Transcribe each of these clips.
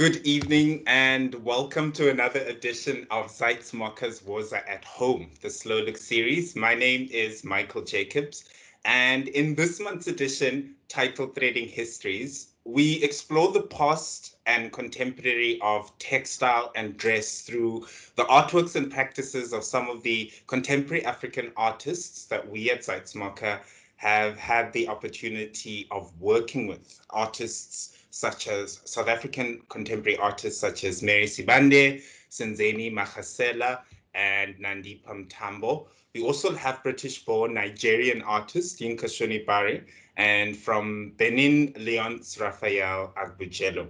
Good evening and welcome to another edition of Zeitz MOCAA's Woza at Home, the Slow Look series. My name is Michael Jacobs, and in this month's edition, titled Threading Histories, we explore the past and contemporary of textile and dress through the artworks and practices of some of the contemporary African artists that we at Zeitz MOCAA have had the opportunity of working with, artists such as South African contemporary artists such as Mary Sibande, Senzeni Marasela, and Nandipha Mntambo. We also have British-born Nigerian artist Yinka Shonibare, and from Benin, Leonce Raphael Agbodjelou.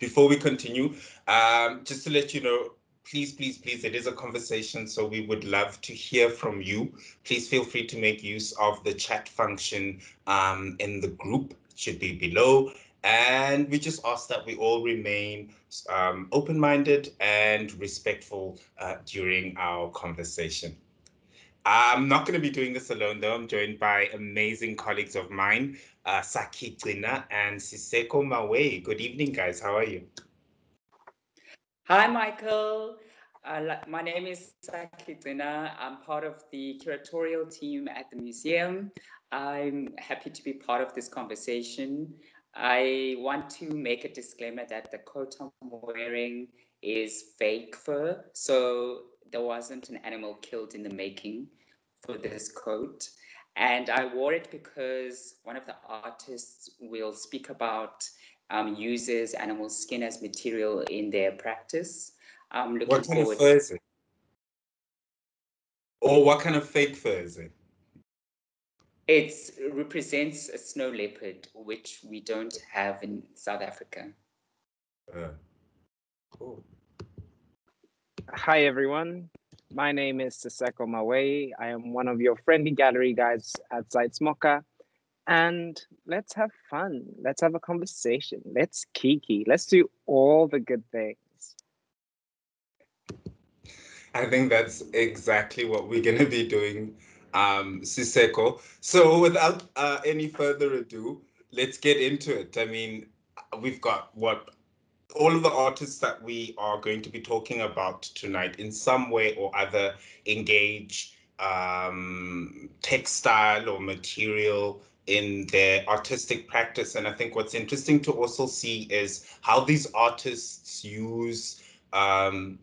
Before we continue, um, just to let you know, please, please, please, it is a conversation, so we would love to hear from you. Please feel free to make use of the chat function um, in the group, it should be below. And we just ask that we all remain um, open-minded and respectful uh, during our conversation. I'm not going to be doing this alone, though. I'm joined by amazing colleagues of mine, uh, Sakhi and Siseko Maweyi. Good evening, guys. How are you? Hi, Michael. Uh, my name is Sakhi Gcina. I'm part of the curatorial team at the museum. I'm happy to be part of this conversation. I want to make a disclaimer that the coat I'm wearing is fake fur. So there wasn't an animal killed in the making for this coat. And I wore it because one of the artists will speak about um, uses animal skin as material in their practice. Looking what kind forward. of fur is it? Or what kind of fake fur is it? It represents a snow leopard, which we don't have in South Africa. Uh, cool. Hi, everyone. My name is Siseko Maweyi. I am one of your friendly gallery guides at Zeitz MOCAA. And let's have fun. Let's have a conversation. Let's kiki. Let's do all the good things. I think that's exactly what we're going to be doing um, Siseko. So without uh, any further ado, let's get into it. I mean, we've got what all of the artists that we are going to be talking about tonight in some way or other engage um, textile or material in their artistic practice. And I think what's interesting to also see is how these artists use um,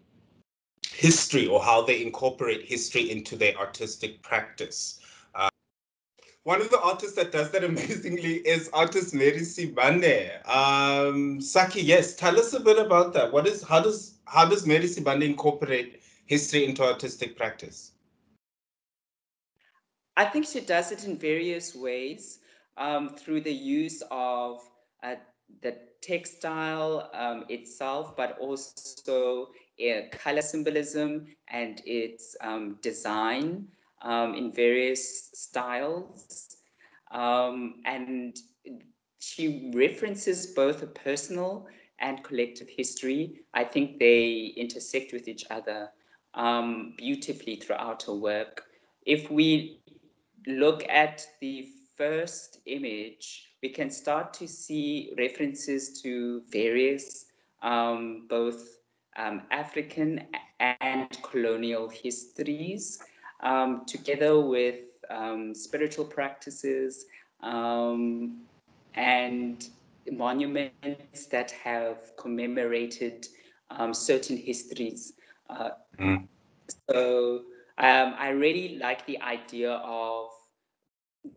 history or how they incorporate history into their artistic practice. Uh, one of the artists that does that amazingly is artist Mary Sibande. Um, Sakhi, yes, tell us a bit about that. What is how does how does Mary Sibande incorporate history into artistic practice? I think she does it in various ways um, through the use of uh, the textile um, itself, but also color symbolism and its um, design um, in various styles. Um, and she references both a personal and collective history. I think they intersect with each other um, beautifully throughout her work. If we look at the first image, we can start to see references to various um, both um, African and colonial histories, um, together with um, spiritual practices um, and monuments that have commemorated um, certain histories. Uh, mm. So um, I really like the idea of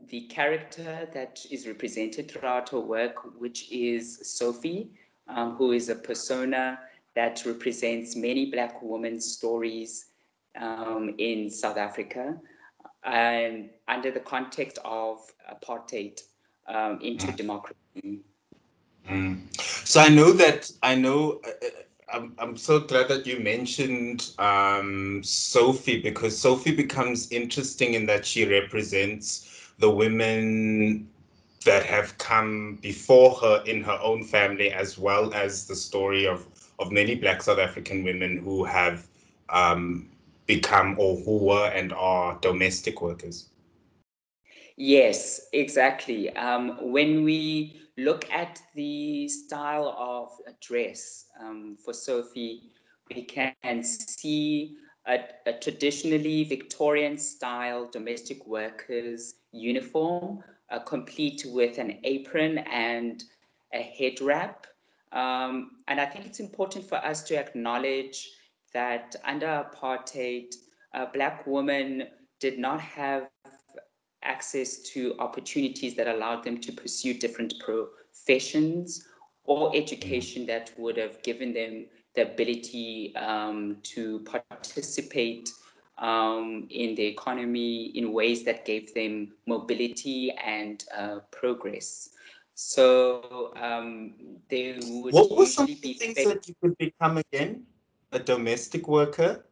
the character that is represented throughout her work, which is Sophie, um, who is a persona that represents many Black women's stories um, in South Africa and under the context of apartheid um, into mm. democracy. Mm. So I know that I know. Uh, uh, I'm, I'm so glad that you mentioned um, Sophie because Sophie becomes interesting in that she represents the women that have come before her in her own family, as well as the story of of many Black South African women who have um, become or who were and are domestic workers. Yes, exactly. Um, when we look at the style of dress um, for Sophie, we can see a, a, traditionally Victorian style domestic workers uniform, uh, complete with an apron and a head wrap. Um, and I think it's important for us to acknowledge that under apartheid, uh, Black women did not have access to opportunities that allowed them to pursue different professions or education mm. that would have given them the ability um, to participate um, in the economy in ways that gave them mobility and uh, progress. So um, they would what were some things that you could become again? A domestic worker?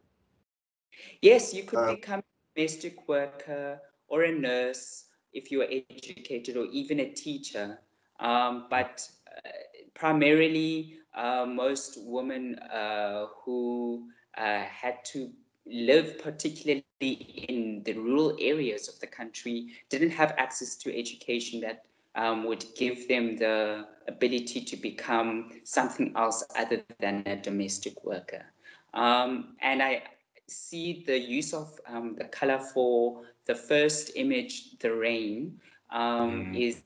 Yes, you could uh, become a domestic worker or a nurse if you are educated or even a teacher. Um, but uh, primarily, uh, most women uh, who uh, had to live particularly in the rural areas of the country didn't have access to education that um, would give them the ability to become something else other than a domestic worker. Um, and I see the use of um, the color for the first image, the Reign, um, mm. is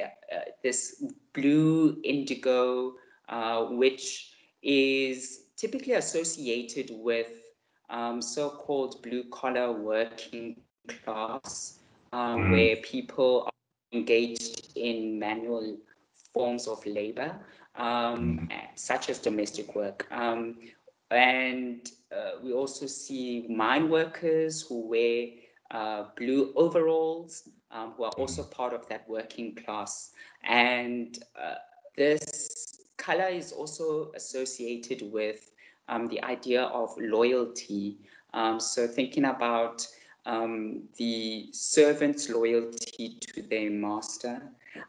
uh, uh, this blue indigo, uh, which is typically associated with um, so-called blue-collar working class, um, mm. where people engaged in manual forms of labor, um, mm. such as domestic work. Um, and uh, we also see mine workers who wear uh, blue overalls, um, who are also mm. part of that working class. And uh, this color is also associated with um, the idea of loyalty. Um, so thinking about um, the servant's loyalty to their master.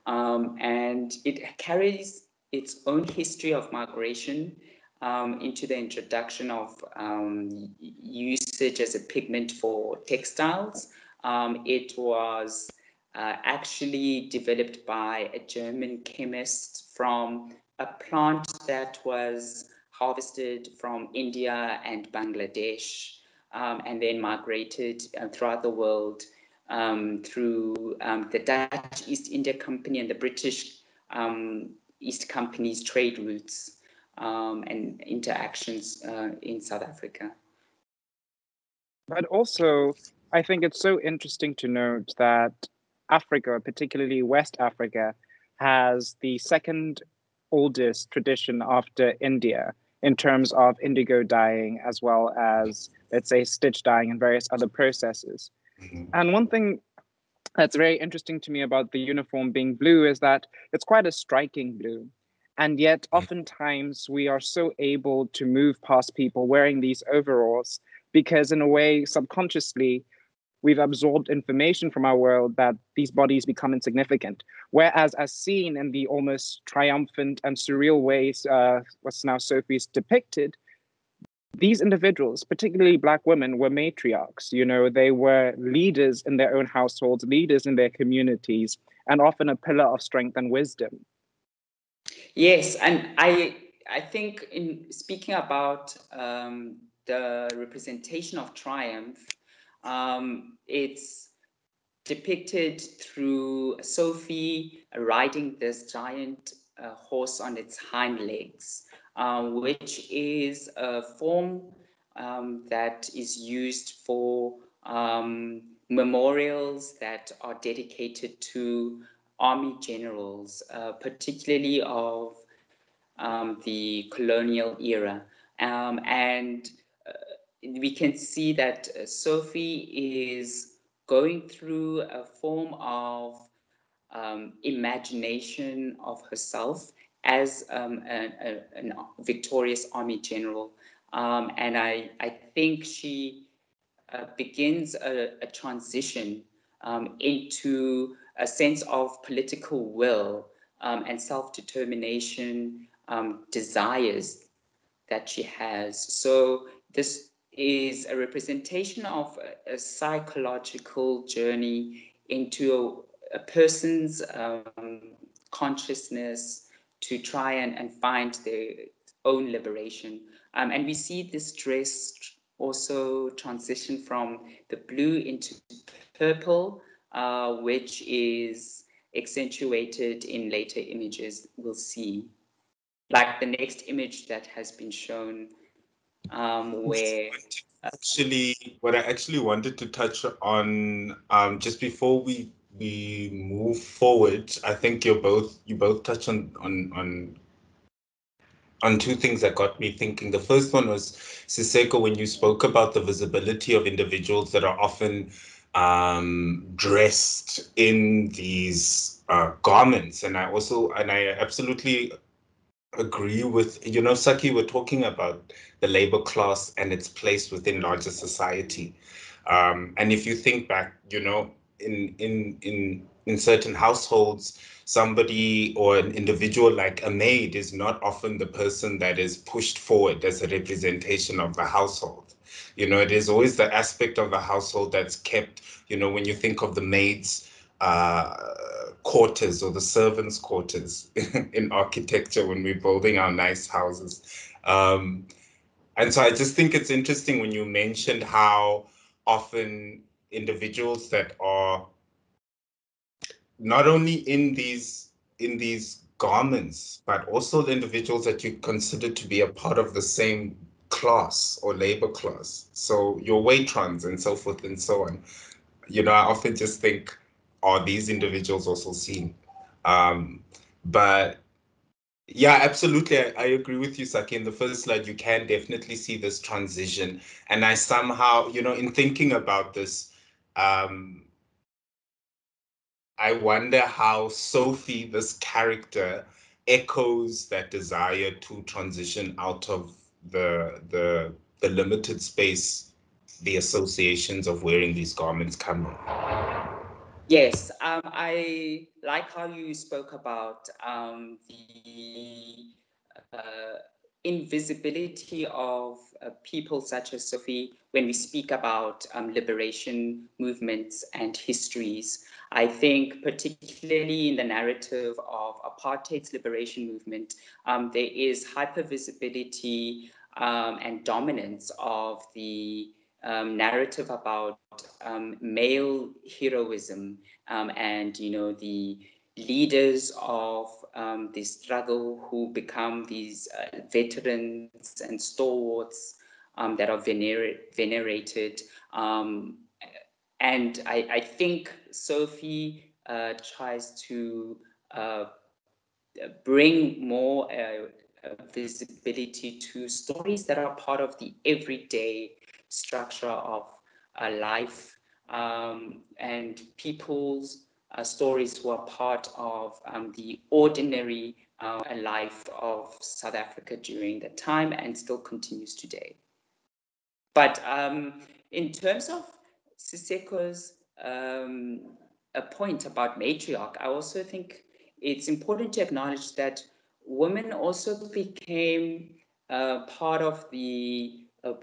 Um, and it carries its own history of migration um, into the introduction of um, usage as a pigment for textiles. Um, it was uh, actually developed by a German chemist from a plant that was harvested from India and Bangladesh um, and then migrated uh, throughout the world um, through um, the Dutch East India Company and the British East Company's trade routes um, and interactions uh, in South Africa. But also, I think it's so interesting to note that Africa, particularly West Africa, has the second oldest tradition after India in terms of indigo dyeing, as well as, let's say, stitch dyeing and various other processes. Mm-hmm. And one thing that's very interesting to me about the uniform being blue is that it's quite a striking blue. And yet, mm. oftentimes, we are so able to move past people wearing these overalls because, in a way, subconsciously, we've absorbed information from our world that these bodies become insignificant. Whereas, as seen in the almost triumphant and surreal ways uh, what's now Sophie's depicted, these individuals, particularly Black women, were matriarchs. You know, they were leaders in their own households, leaders in their communities, and often a pillar of strength and wisdom. Yes, and I I think in speaking about um, the representation of triumph, um, it's depicted through Sophie riding this giant uh, horse on its hind legs, uh, which is a form um, that is used for um, memorials that are dedicated to army generals, uh, particularly of um, the colonial era. Um, and uh, we can see that uh, Sophie is going through a form of um, imagination of herself as um, a, a, a, victorious army general. Um, and I, I think she uh, begins a, a transition um, into a sense of political will um, and self-determination um, desires that she has. So this is a representation of a, psychological journey into a, a person's um, consciousness to try and, and find their own liberation. Um, and we see this dress also transition from the blue into purple, uh, which is accentuated in later images we'll see. Like the next image that has been shown um, where actually what I actually wanted to touch on um, just before we we move forward, I think you're both you both touched on on on on two things that got me thinking. The first one was Siseko when you spoke about the visibility of individuals that are often um, dressed in these uh, garments, and I also and I absolutely agree with you know Sakhi. We're talking about the labor class and its place within larger society, um, and if you think back, you know, in in in in certain households, somebody or an individual like a maid is not often the person that is pushed forward as a representation of the household. You know, it is always the aspect of the household that's kept, you know, when you think of the maids uh, quarters or the servants' quarters in architecture when we're building our nice houses. Um, and so I just think it's interesting when you mentioned how often individuals that are not only in these in these garments, but also the individuals that you consider to be a part of the same class or labor class. So your waitons and so forth and so on. You know, I often just think, are these individuals also seen? Um, but yeah, absolutely. I, I, agree with you, Sakhi. In the first slide, you can definitely see this transition. And I somehow, you know, in thinking about this, um, I wonder how Sophie, this character, echoes that desire to transition out of the the the limited space the associations of wearing these garments come in. Yes, um, I like how you spoke about um, the uh, invisibility of uh, people such as Sophie when we speak about um, liberation movements and histories. I think, particularly in the narrative of apartheid's liberation movement, um, there is hypervisibility um, and dominance of the um, narrative about um, male heroism um, and, you know, the leaders of um, the struggle who become these uh, veterans and stalwarts um, that are vener venerated. Um, and I, I, think Sophie uh, tries to uh, bring more uh, visibility to stories that are part of the everyday structure of life um, and people's uh, stories who are part of um, the ordinary uh, life of South Africa during that time and still continues today. But um, in terms of Siseko's um, a point about matriarch, I also think it's important to acknowledge that women also became uh, part of the uh,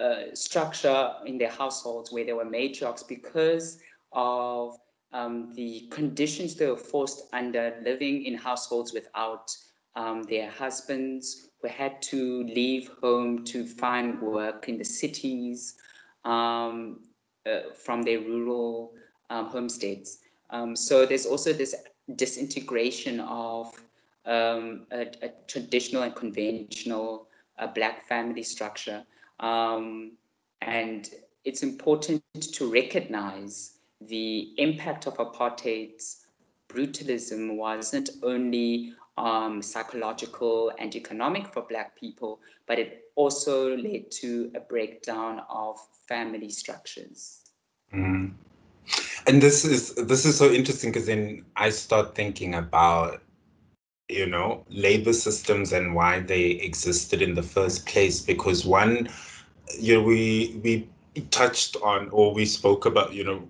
uh, structure in their households where there were matriarchs because of um, the conditions they were forced under living in households without um, their husbands who had to leave home to find work in the cities um, uh, from their rural um, homesteads. Um, so there's also this disintegration of um, a, a, traditional and conventional uh, Black family structure. And it's important to recognize the impact of apartheid's brutalism wasn't only um, psychological and economic for Black people, but it also led to a breakdown of family structures. Mm. And this is this is so interesting because then I start thinking about you know labor systems and why they existed in the first place because one you know we we touched on or we spoke about you know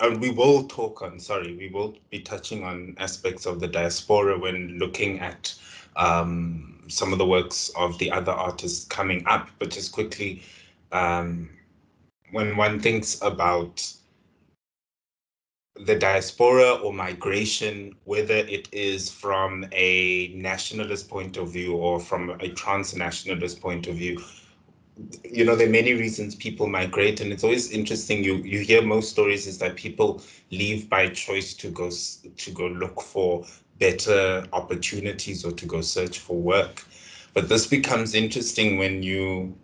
and we will talk on, sorry, we will be touching on aspects of the diaspora when looking at um, some of the works of the other artists coming up. But just quickly, um, when one thinks about the diaspora or migration, whether it is from a nationalist point of view or from a transnationalist point of view, you know, there are many reasons people migrate, and it's always interesting. You you hear most stories is that people leave by choice to go to go look for better opportunities or to go search for work. But this becomes interesting when you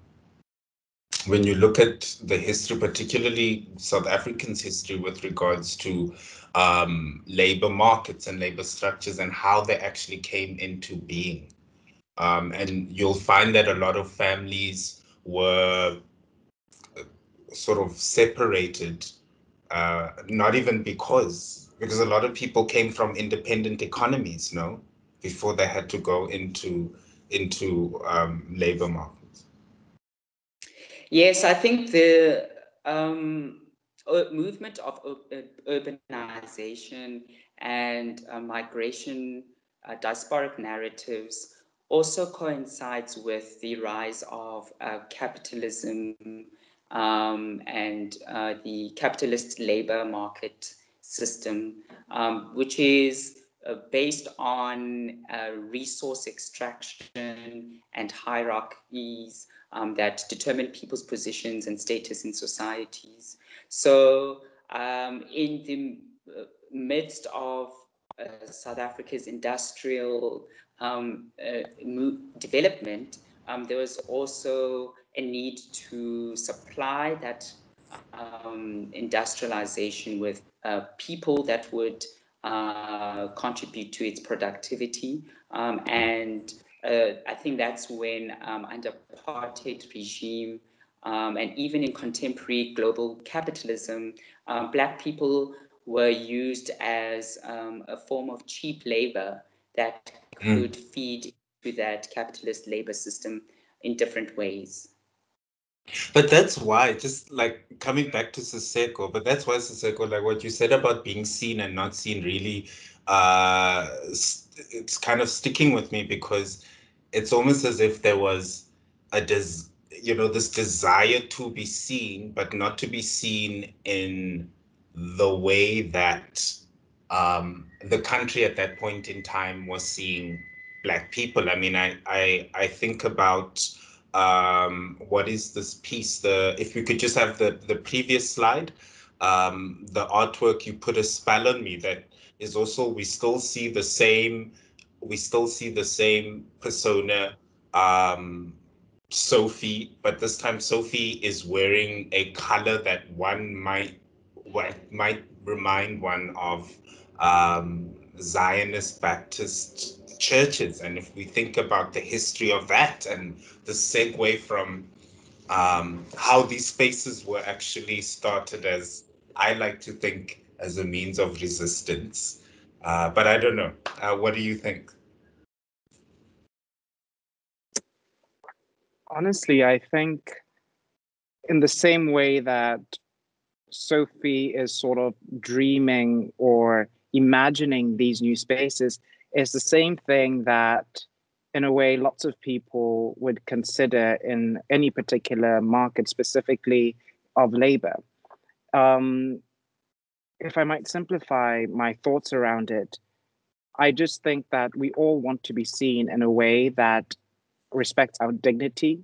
when you look at the history, particularly South African's history with regards to um, labor markets and labor structures and how they actually came into being. Um, and you'll find that a lot of families were uh, sort of separated, uh, not even because, because a lot of people came from independent economies, no, before they had to go into into um, labor markets. Yes, I think the um, movement of urbanization and uh, migration, uh, diasporic narratives also coincides with the rise of uh, capitalism um, and uh, the capitalist labor market system, um, which is uh, based on uh, resource extraction and hierarchies um, that determine people's positions and status in societies. So, um, in the uh, midst of uh, South Africa's industrial um, uh, development, um, there was also a need to supply that um, industrialization with uh, people that would uh, contribute to its productivity. Um, and uh, I think that's when, um, under apartheid regime, um, and even in contemporary global capitalism, um, Black people were used as a form of cheap labor that mm. could feed to that capitalist labor system in different ways. But that's why, just like coming back to Siseko, but that's why Siseko, like what you said about being seen and not seen, really, uh, it's kind of sticking with me because it's almost as if there was a des, you know, this desire to be seen, but not to be seen in the way that um, the country at that point in time was seeing black people. I mean, I I, I think about um, what is this piece? The if we could just have the the previous slide, um, the artwork you put a spell on me that is also we still see the same we still see the same persona um, Sophie, but this time Sophie is wearing a color that one might what might remind one of um, Zionist Baptist churches. And if we think about the history of that and the segue from um, how these spaces were actually started as, I like to think, as a means of resistance. Uh, but I don't know. Uh, what do you think? Honestly, I think in the same way that Sophie is sort of dreaming or imagining these new spaces is the same thing that in a way lots of people would consider in any particular market specifically of labor. Um, if i might simplify my thoughts around it i just think that we all want to be seen in a way that respects our dignity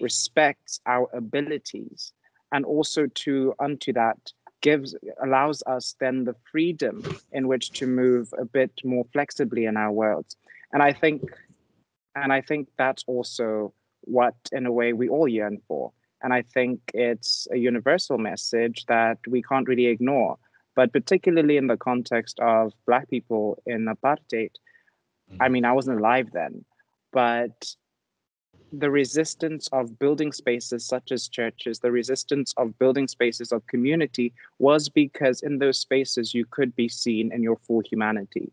respects our abilities and also to unto that gives allows us then the freedom in which to move a bit more flexibly in our worlds. And i think and i think that's also what in a way we all yearn for. And i think it's a universal message that we can't really ignore. But particularly in the context of black people in apartheid i mm. mean i wasn't alive then. But the resistance of building spaces such as churches, the resistance of building spaces of community was because in those spaces you could be seen in your full humanity.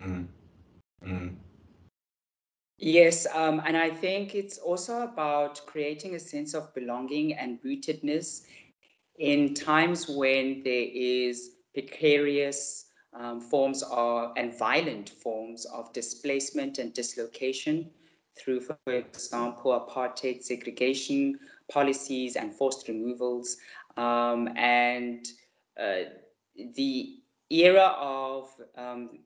Mm. Mm. Yes, um, and I think it's also about creating a sense of belonging and rootedness in times when there is precarious um, forms of and violent forms of displacement and dislocation through, for example, apartheid segregation policies and forced removals. Um, and uh, the era of um,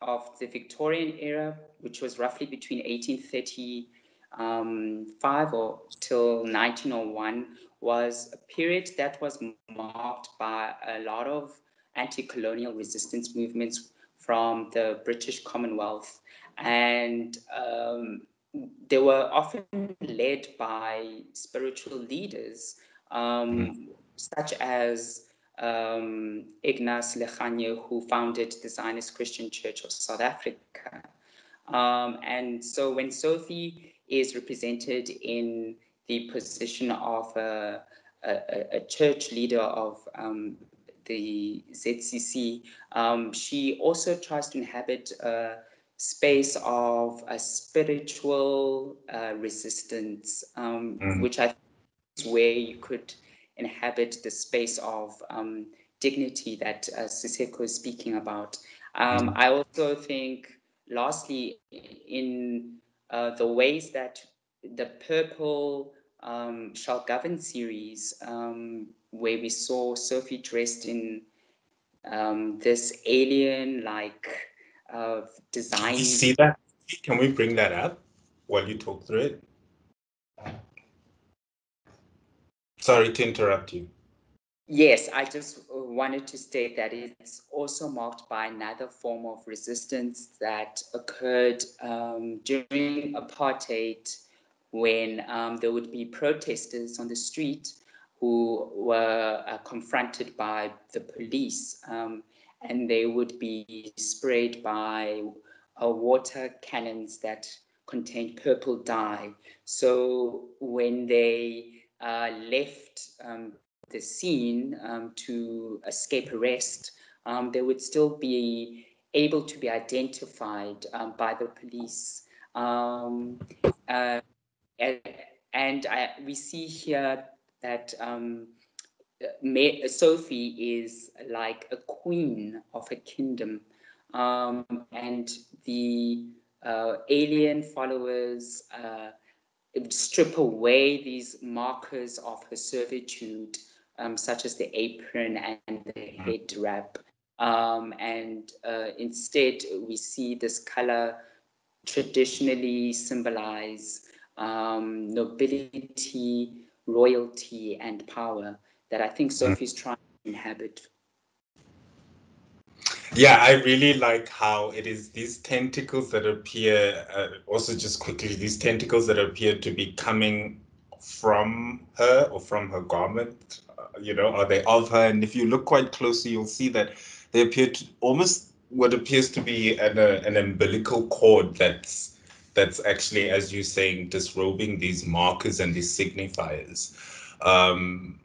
of the Victorian era, which was roughly between 1835 or till 1901, was a period that was marked by a lot of anti-colonial resistance movements from the British Commonwealth, and um, they were often led by spiritual leaders, um, such as um, Engenas Lekganyane, who founded the Zionist Christian Church of South Africa. Um, and so when Sophie is represented in the position of a, a, a church leader of um, the ZCC, um, she also tries to inhabit a space of a spiritual uh, resistance, um, mm. which I think is where you could inhabit the space of um, dignity that uh, Siseko is speaking about. Um, mm. I also think, lastly, in uh, the ways that the Purple um, Shall Govern series, um, where we saw Sophie dressed in um, this alien like uh, design. See that? Can we bring that up while you talk through it? Sorry to interrupt you. Yes, I just wanted to state that it's also marked by another form of resistance that occurred um, during apartheid when um, there would be protesters on the street who were uh, confronted by the police um, and they would be sprayed by uh, water cannons that contained purple dye. So when they uh, left um, the scene um, to escape arrest, um, they would still be able to be identified um, by the police. Um, uh, and, I, we see here that um, Sophie is like a queen of a kingdom, and the uh, alien followers uh, strip away these markers of her servitude, um, such as the apron and the mm. head wrap. Um, and uh, instead, we see this color traditionally symbolize um, nobility, royalty, and power that I think mm. Sophie's trying to inhabit yeah, I really like how it is these tentacles that appear, uh, also just quickly, these tentacles that appear to be coming from her or from her garment, uh, you know, are they of her? And if you look quite closely, you'll see that they appear to almost what appears to be an, uh, an umbilical cord that's that's actually, as you're saying, disrobing these markers and these signifiers. Um,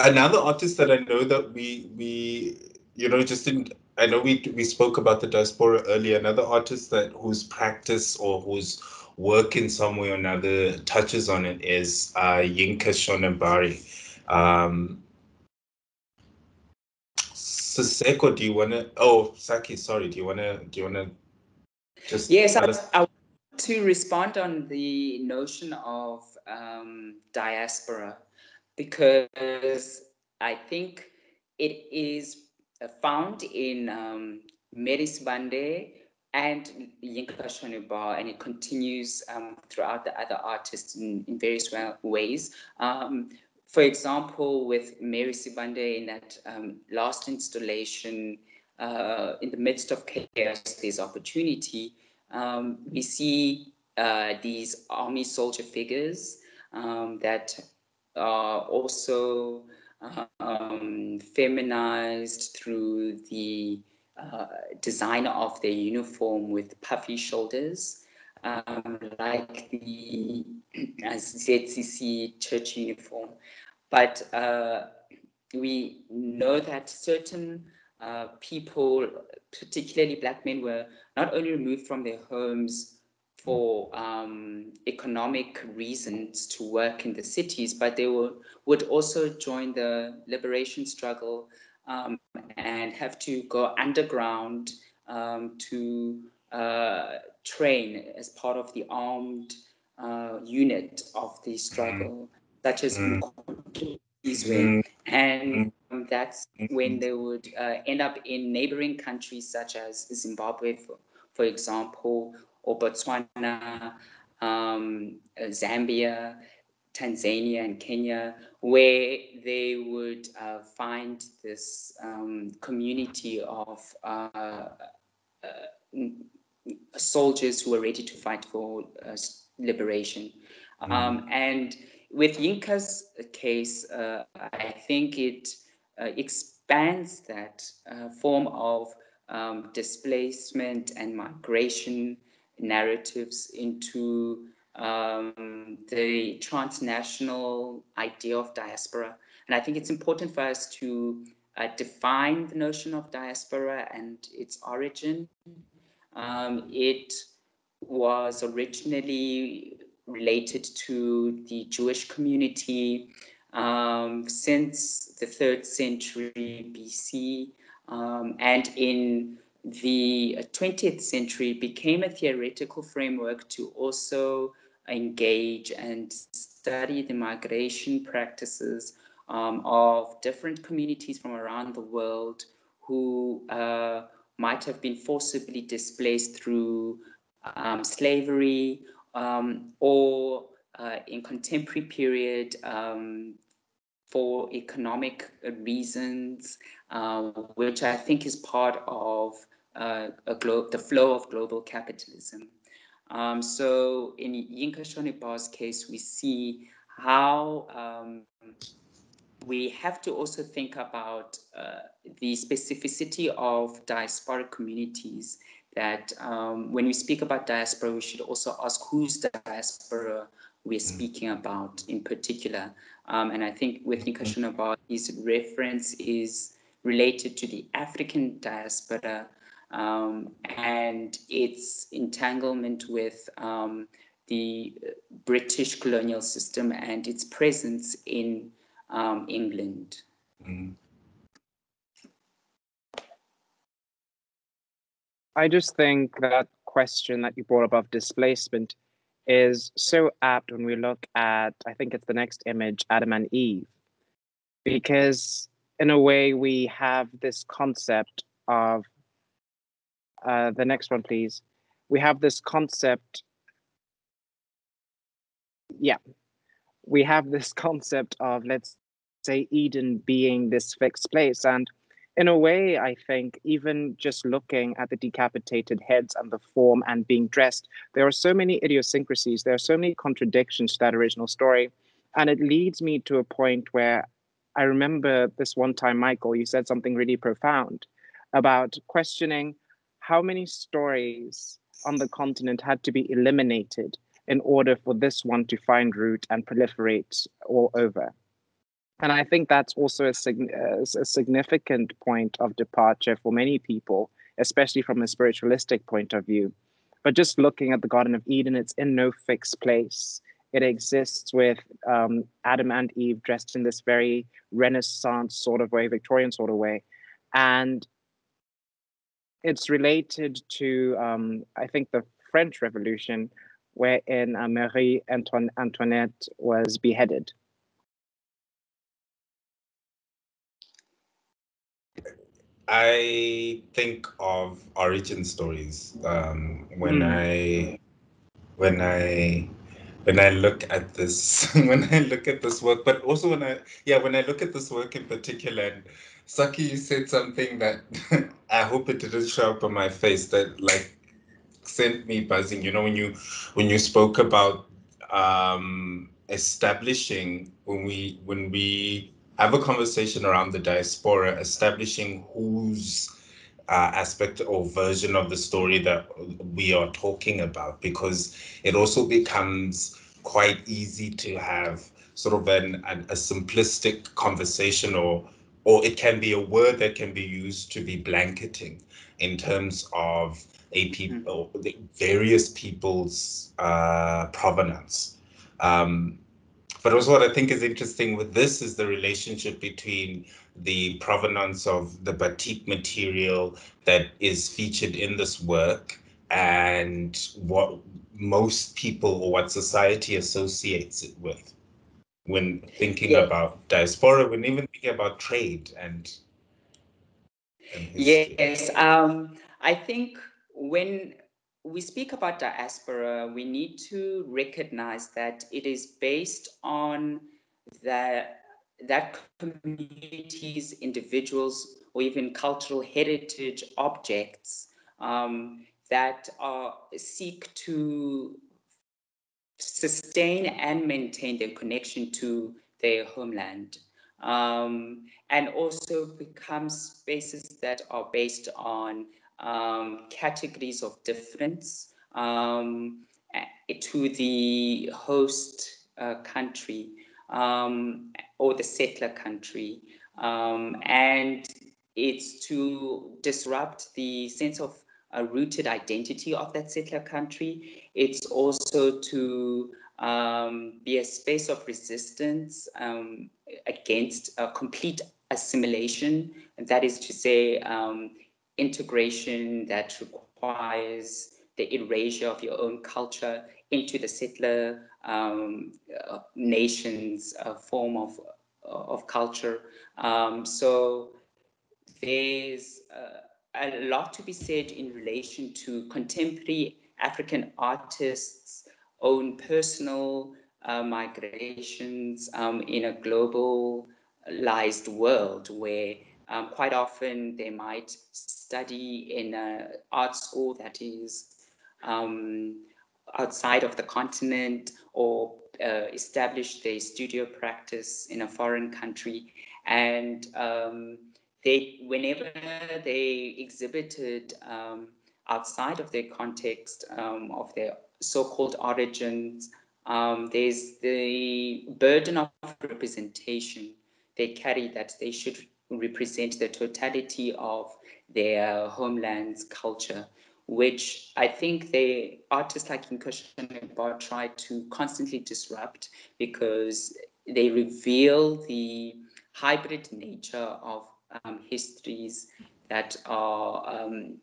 another artist that I know that we we you know, just in, I know we we spoke about the diaspora earlier. Another artist that whose practice or whose work in some way or another touches on it is uh, Yinka Shonibare. Um, Siseko, do you want to? Oh, Sakhi, sorry. Do you want to? Do you want to? Just yes, I, I want to respond on the notion of um, diaspora because I think it is found in um, Mary Sibande and Yinka Shonibare, and it continues um, throughout the other artists in, in various ways. Um, for example, with Mary Sibande in that um, last installation, uh, in the midst of chaos, there's opportunity. Um, we see uh, these army soldier figures um, that are also um, feminized through the uh, design of their uniform with puffy shoulders, um, like the ZCC church uniform. But uh, we know that certain uh, people, particularly black men, were not only removed from their homes for um, economic reasons to work in the cities, but they will, would also join the liberation struggle um, and have to go underground um, to uh, train as part of the armed uh, unit of the struggle, such as mm. Israel. Mm. And that's mm-hmm. when they would uh, end up in neighboring countries such as Zimbabwe, for, for example, or Botswana, um, uh, Zambia, Tanzania, and Kenya, where they would uh, find this um, community of uh, uh, soldiers who were ready to fight for uh, liberation. Mm. Um, and with Yinka's case, uh, I think it uh, expands that uh, form of um, displacement and migration narratives into um, the transnational idea of diaspora. And I think it's important for us to uh, define the notion of diaspora and its origin. Um, it was originally related to the Jewish community um, since the third century BC. Um, and in the 20th century became a theoretical framework to also engage and study the migration practices um, of different communities from around the world who uh, might have been forcibly displaced through um, slavery um, or uh, in contemporary period um, for economic reasons, uh, which I think is part of uh, the flow of global capitalism. Um, so in Yinka Shonibare's case, we see how um, we have to also think about uh, the specificity of diasporic communities that um, when we speak about diaspora, we should also ask whose diaspora we're mm. speaking about in particular. Um, and I think with Yinka mm. His reference is related to the African diaspora um, and its entanglement with um, the British colonial system and its presence in um, England. Mm. I just think that question that you brought up of displacement is so apt when we look at, I think it's the next image, Adam and Eve, because in a way we have this concept of uh, the next one, please. We have this concept. Yeah, we have this concept of, let's say, Eden being this fixed place. And in a way, I think even just looking at the decapitated heads and the form and being dressed, there are so many idiosyncrasies, there are so many contradictions to that original story. And it leads me to a point where I remember this one time, Michael, you said something really profound about questioning how many stories on the continent had to be eliminated in order for this one to find root and proliferate all over. And I think that's also a, sig- a significant point of departure for many people, especially from a spiritualistic point of view. But just looking at the Garden of Eden, it's in no fixed place. It exists with um, Adam and Eve dressed in this very Renaissance sort of way, Victorian sort of way. And it's related to, um, I think, the French Revolution, wherein uh, Marie Antoine- Antoinette was beheaded. I think of origin stories um, when mm. I when I when I look at this when I look at this work, but also when I yeah when I look at this work in particular. And, Sakhi, you said something that I hope it didn't show up on my face that like sent me buzzing. You know, when you when you spoke about um, establishing when we when we have a conversation around the diaspora, establishing whose uh, aspect or version of the story that we are talking about, because it also becomes quite easy to have sort of an, an a simplistic conversation or or it can be a word that can be used to be blanketing in terms of a people, mm. various people's uh, provenance. Um, but also, what I think is interesting with this is the relationship between the provenance of the batik material that is featured in this work and what most people or what society associates it with. When thinking yeah. about diaspora, when even thinking about trade and, and yes, um, I think when we speak about diaspora, we need to recognize that it is based on that that communities, individuals, or even cultural heritage objects um, that are, seek to sustain and maintain their connection to their homeland. Um, and also become spaces that are based on um, categories of difference um, to the host uh, country um, or the settler country. Um, and it's to disrupt the sense of a rooted identity of that settler country. It's also to um, be a space of resistance um, against a complete assimilation. And that is to say, um, integration that requires the erasure of your own culture into the settler um, uh, nation's uh, form of, of culture. Um, so there's uh, a lot to be said in relation to contemporary African artists' own personal uh, migrations um, in a globalized world where um, quite often they might study in an art school that is um, outside of the continent or uh, establish their studio practice in a foreign country. And um, they, whenever they exhibited um, outside of their context um, of their so-called origins, um, there's the burden of representation they carry that they should represent the totality of their homeland's culture, which I think the artists like Nkosi try to constantly disrupt because they reveal the hybrid nature of um, histories that are um,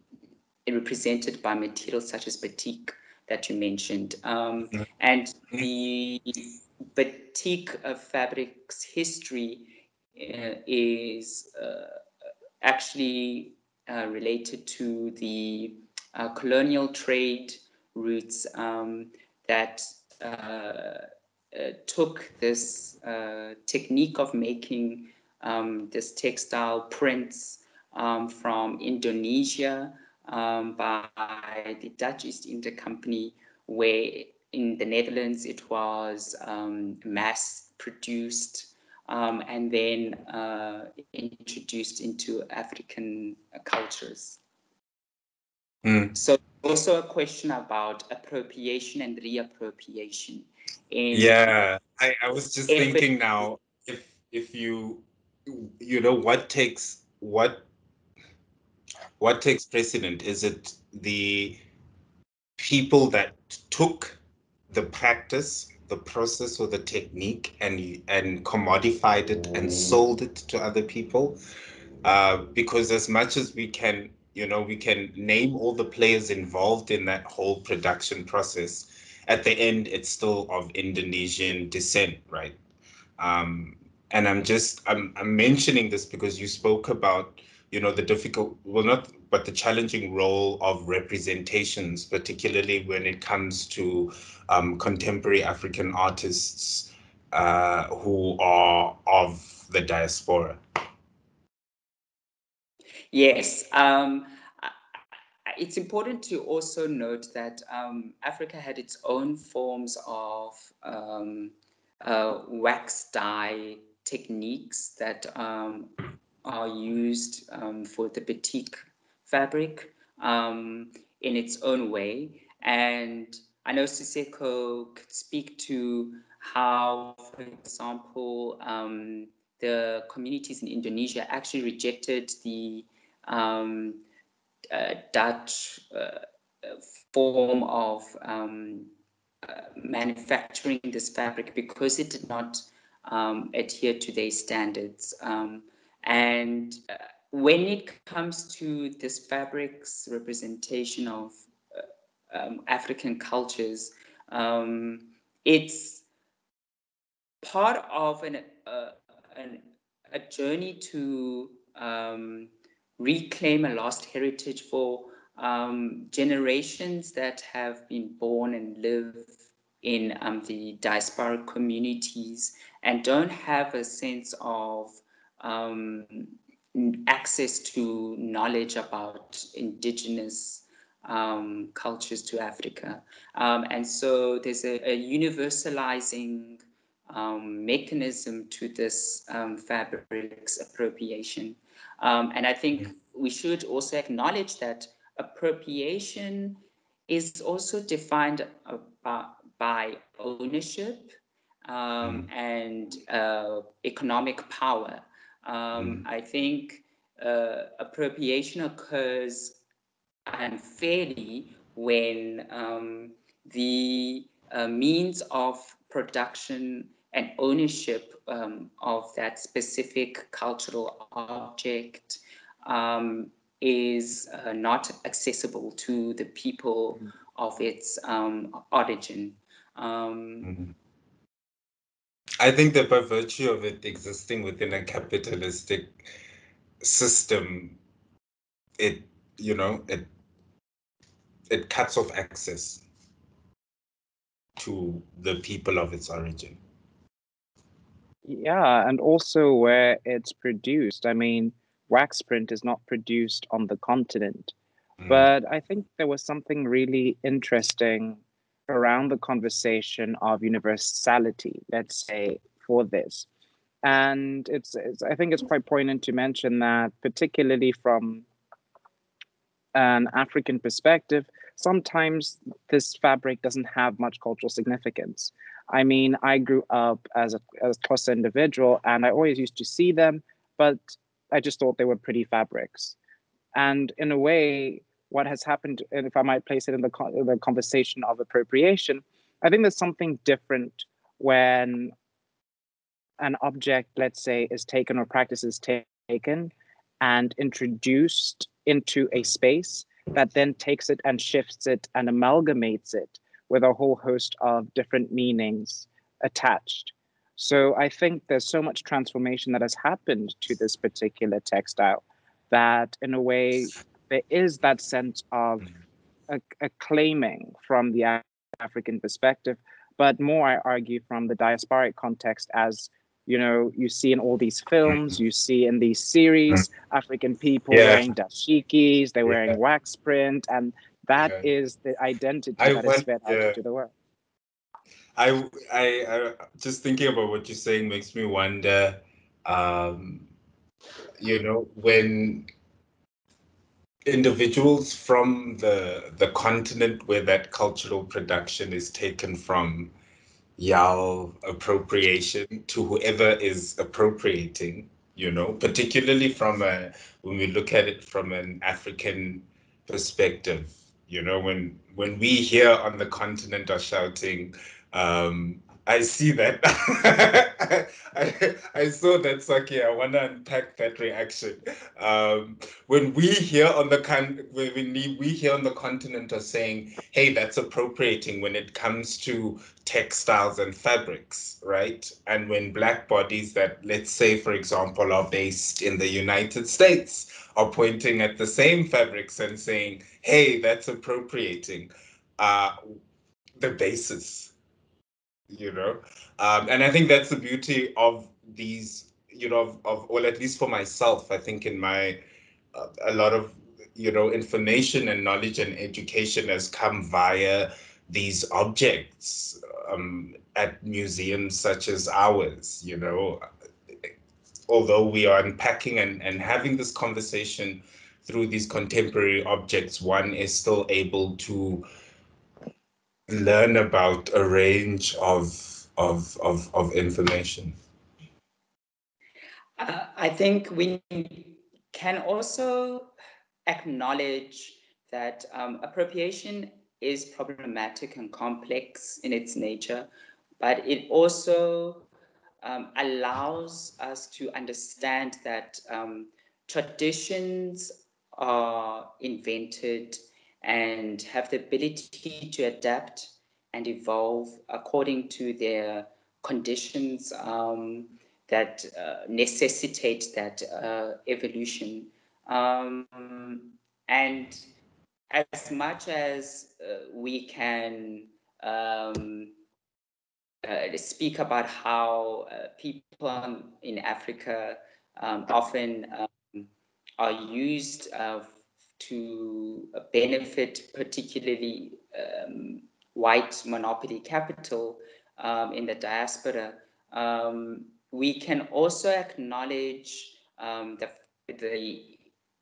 represented by materials such as batik that you mentioned. Um, and the batik of fabric's history uh, is uh, actually uh, related to the uh, colonial trade routes um, that uh, took this technique of making um, this textile prints um, from Indonesia um, by the Dutch East India Company, where in the Netherlands it was um, mass produced um, and then uh, introduced into African cultures. Mm. So also a question about appropriation and reappropriation. yeah, I, I was just thinking now if if you you know what takes what what takes precedent? Is it the people that took the practice the process or the technique and and commodified it and sold it to other people? Uh, because as much as we can you know we can name all the players involved in that whole production process at the end it's still of indonesian descent right? Um, and i'm just I'm, I'm mentioning this because you spoke about you know the difficult well not but the challenging role of representations particularly when it comes to um, contemporary african artists uh, who are of the diaspora. Yes um, it's important to also note that um, africa had its own forms of um, uh, wax dye techniques that um, are used um, for the batik fabric um, in its own way. And I know Siseko could speak to how, for example, um, the communities in Indonesia actually rejected the um, uh, Dutch uh, form of um, uh, manufacturing this fabric because it did not um, adhere to their standards. Um, and uh, when it comes to this fabric's representation of uh, um, African cultures, um, it's part of an, uh, an a journey to um, reclaim a lost heritage for um, generations that have been born and live in um, the diasporic communities and don't have a sense of um, access to knowledge about indigenous um, cultures to Africa. Um, and so there's a, a universalizing um, mechanism to this um, fabrics appropriation. And I think we should also acknowledge that appropriation is also defined uh, by ownership um, mm. and uh, economic power. Um, mm. I think uh, appropriation occurs unfairly when um, the uh, means of production and ownership um, of that specific cultural object um, is uh, not accessible to the people mm. of its um, origin. Mm. I think that by virtue of it existing within a capitalistic system, it you know it it cuts off access to the people of its origin. Yeah, and also where it's produced. I mean, wax print is not produced on the continent. Mm. But I think there was something really interesting around the conversation of universality, let's say, for this. And it's, it's I think it's quite poignant to mention that, particularly from an African perspective, sometimes this fabric doesn't have much cultural significance. I mean, I grew up as a as a individual, and I always used to see them, but I just thought they were pretty fabrics. And in a way, what has happened, and if I might place it in the the conversation of appropriation, I think there's something different when an object, let's say, is taken or practice is taken and introduced into a space that then takes it and shifts it and amalgamates it with a whole host of different meanings attached. So I think there's so much transformation that has happened to this particular textile that, in a way, there is that sense of mm-hmm. a, a claiming from the African perspective, but more, I argue, from the diasporic context as you know you see in all these films mm-hmm. you see in these series mm-hmm. african people yeah. wearing dashikis they're wearing yeah. wax print and that yeah. is the identity I that went, is fed out to the world I, I i just thinking about what you're saying makes me wonder um you know when individuals from the the continent where that cultural production is taken from yell appropriation to whoever is appropriating, you know, particularly from a, when we look at it from an African perspective, you know, when when we here on the continent are shouting, um, I see that. I, I, saw that, Sakhi. I want to unpack that reaction. Um, when we here on the con- when we, we here on the continent are saying, "Hey, that's appropriating," when it comes to textiles and fabrics, right? And when black bodies that, let's say, for example, are based in the United States, are pointing at the same fabrics and saying, "Hey, that's appropriating," uh, the basis you know? Um, and i think that's the beauty of these you know of, of or at least for myself i think in my uh, a lot of you know information and knowledge and education has come via these objects um, at museums such as ours you know? Although we are unpacking and, and having this conversation through these contemporary objects one is still able to learn about a range of of of, of information? Uh, i think we can also acknowledge that um, appropriation is problematic and complex in its nature but it also um, allows us to understand that um, traditions are invented and have the ability to adapt and evolve according to their conditions um, that uh, necessitate that uh, evolution. Um, and as much as uh, we can um, uh, speak about how uh, people in Africa um, often um, are used uh, to benefit particularly um, white monopoly capital um, in the diaspora, um, we can also acknowledge um, the, the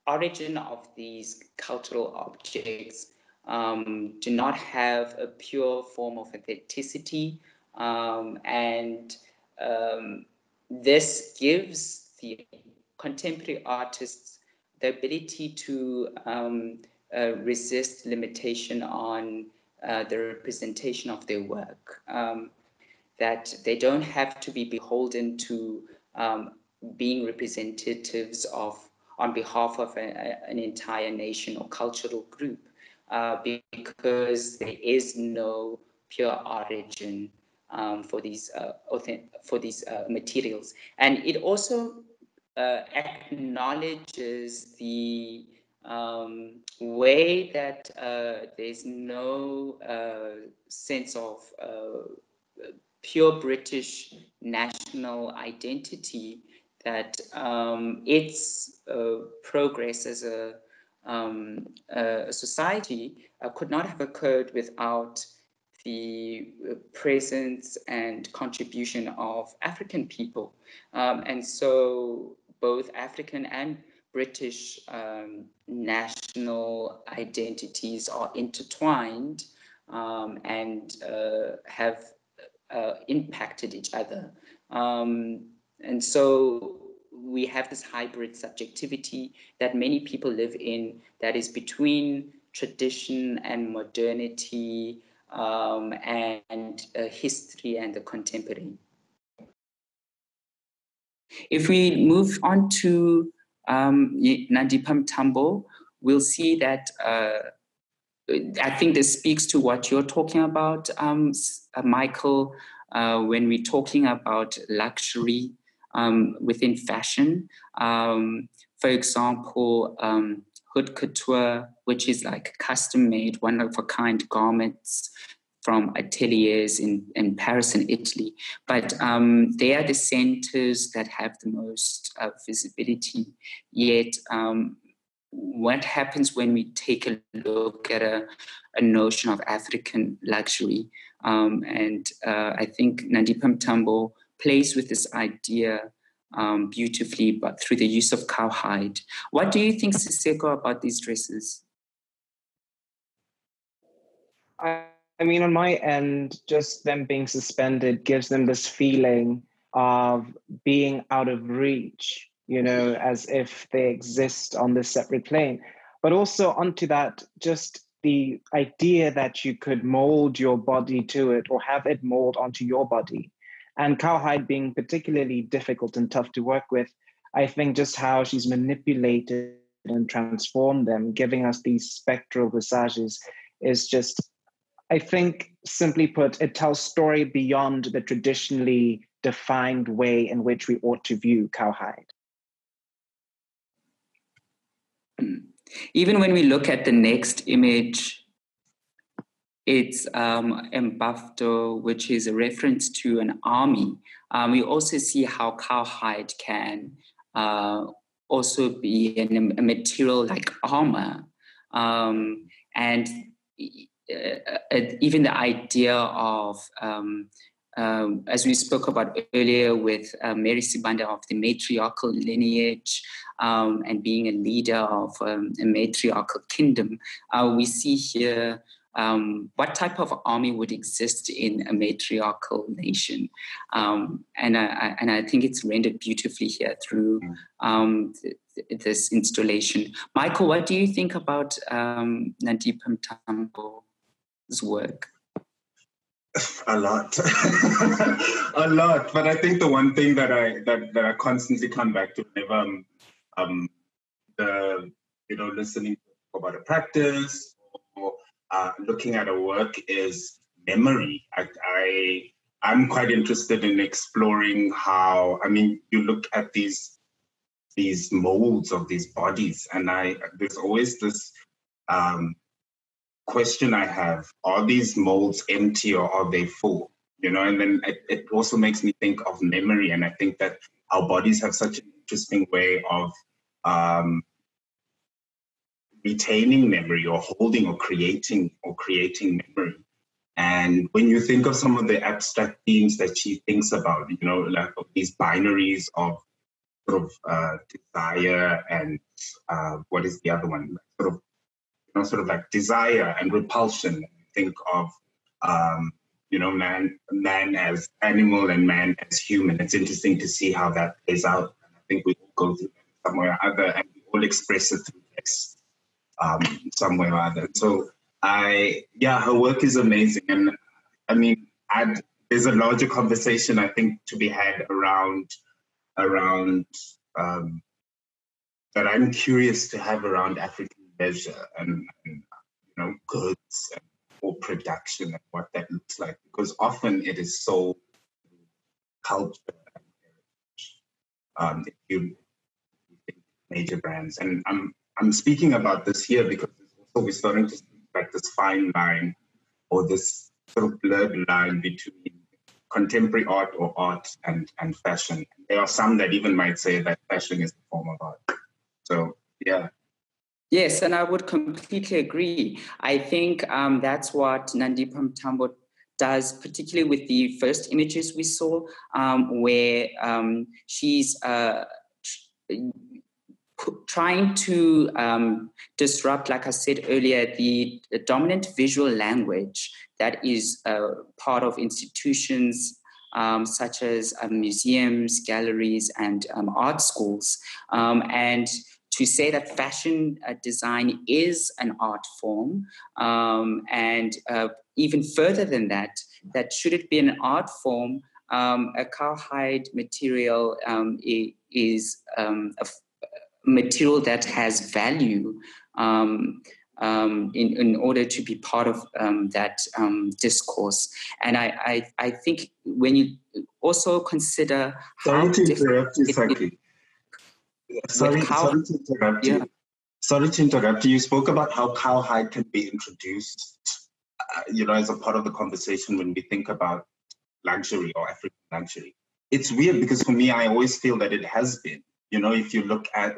origin of these cultural objects um, do not have a pure form of authenticity. Um, and this gives the contemporary artists the ability to um, uh, resist limitation on uh, the representation of their work. Um, that they don't have to be beholden to um, being representatives of on behalf of a, an entire nation or cultural group uh, because there is no pure origin um, for these uh, for these uh, materials, and it also uh, acknowledges the um, way that uh, there's no uh, sense of pure British national identity that um, its uh, progress as a, um, a society uh, could not have occurred without the uh, presence and contribution of African people. Um, and so both African and British um, national identities are intertwined um, and uh, have uh, impacted each other. Um, and so we have this hybrid subjectivity that many people live in that is between tradition and modernity um, and uh, history and the contemporary. If we move on to um, Nandipha Mntambo, we'll see that uh, I think this speaks to what you're talking about, um, uh, Michael, uh, when we're talking about luxury um, within fashion. Um, for example, um, haute couture, which is like custom made, one of a kind garments from ateliers in, in Paris and Italy. But um, they are the centers that have the most uh, visibility. Yet, um, what happens when we take a look at a, a notion of African luxury? Um, and uh, I think Nandipha Mntambo plays with this idea um, beautifully, but through the use of cowhide. What do you think, Siseko, about these dresses? I mean, on my end, just them being suspended gives them this feeling of being out of reach, you know, as if they exist on this separate plane. But also, onto that, just the idea that you could mold your body to it or have it mold onto your body and cowhide being particularly difficult and tough to work with, I think just how she's manipulated and transformed them, giving us these spectral visages, is just, I think, simply put, it tells story beyond the traditionally defined way in which we ought to view cowhide. Even when we look at the next image, it's um, Emabutfo, which is a reference to an army. Um, we also see how cowhide can uh, also be an, a material like armor. Um, and even the idea of, um, um, as we spoke about earlier with uh, Mary Sibande of the matriarchal lineage um, and being a leader of um, a matriarchal kingdom, uh, we see here um, what type of army would exist in a matriarchal nation? Um, and, I, and I think it's rendered beautifully here through mm. um, th- this installation. Michael, what do you think about um, Nandipha Mntambo's work? A lot, a lot. But I think the one thing that I that, that I constantly come back to whenever I'm um, the you know listening about a practice or uh, looking at a work is memory. I, I I'm quite interested in exploring how. I mean, you look at these these molds of these bodies, and I there's always this um, question I have: Are these molds empty or are they full? You know, and then it, it also makes me think of memory, and I think that our bodies have such an interesting way of um, retaining memory or holding or creating or creating memory. And when you think of some of the abstract themes that she thinks about, you know, like these binaries of sort of uh, desire and uh, what is the other one? Sort of, know, sort of like desire and repulsion. Think of, um, you know, man, man as animal and man as human. It's interesting to see how that plays out. I think we go through somewhere or other, and we all express it through text um, some way or other. So I, yeah, her work is amazing, and I mean, I'd, there's a larger conversation I think to be had around around um, that I'm curious to have around African leisure and, and you know goods and or production and what that looks like because often it is so culture um, if you major brands and I'm I'm speaking about this here because also we're starting to see like this fine line or this sort of blurred line between contemporary art or art and, and fashion. There are some that even might say that fashion is a form of art. So, yeah. Yes, and I would completely agree. I think um, that's what Nandipha Mntambo does, particularly with the first images we saw, um, where um, she's uh, trying to um, disrupt, like I said earlier, the, dominant visual language that is uh, part of institutions um, such as uh, museums, galleries, and um, art schools. And to say that fashion uh, design is an art form, um, and uh, even further than that, that should it be an art form, um, a cowhide material is a material that has value um, um, in, in order to be part of um, that um, discourse. And I, I, I, think when you also consider sorry to interrupt you, Sakhi. Sorry, cow- sorry to interrupt yeah. you. Sorry to interrupt you. You spoke about how cowhide can be introduced, uh, you know, as a part of the conversation when we think about luxury or African luxury. It's weird because for me, I always feel that it has been. You know, if you look at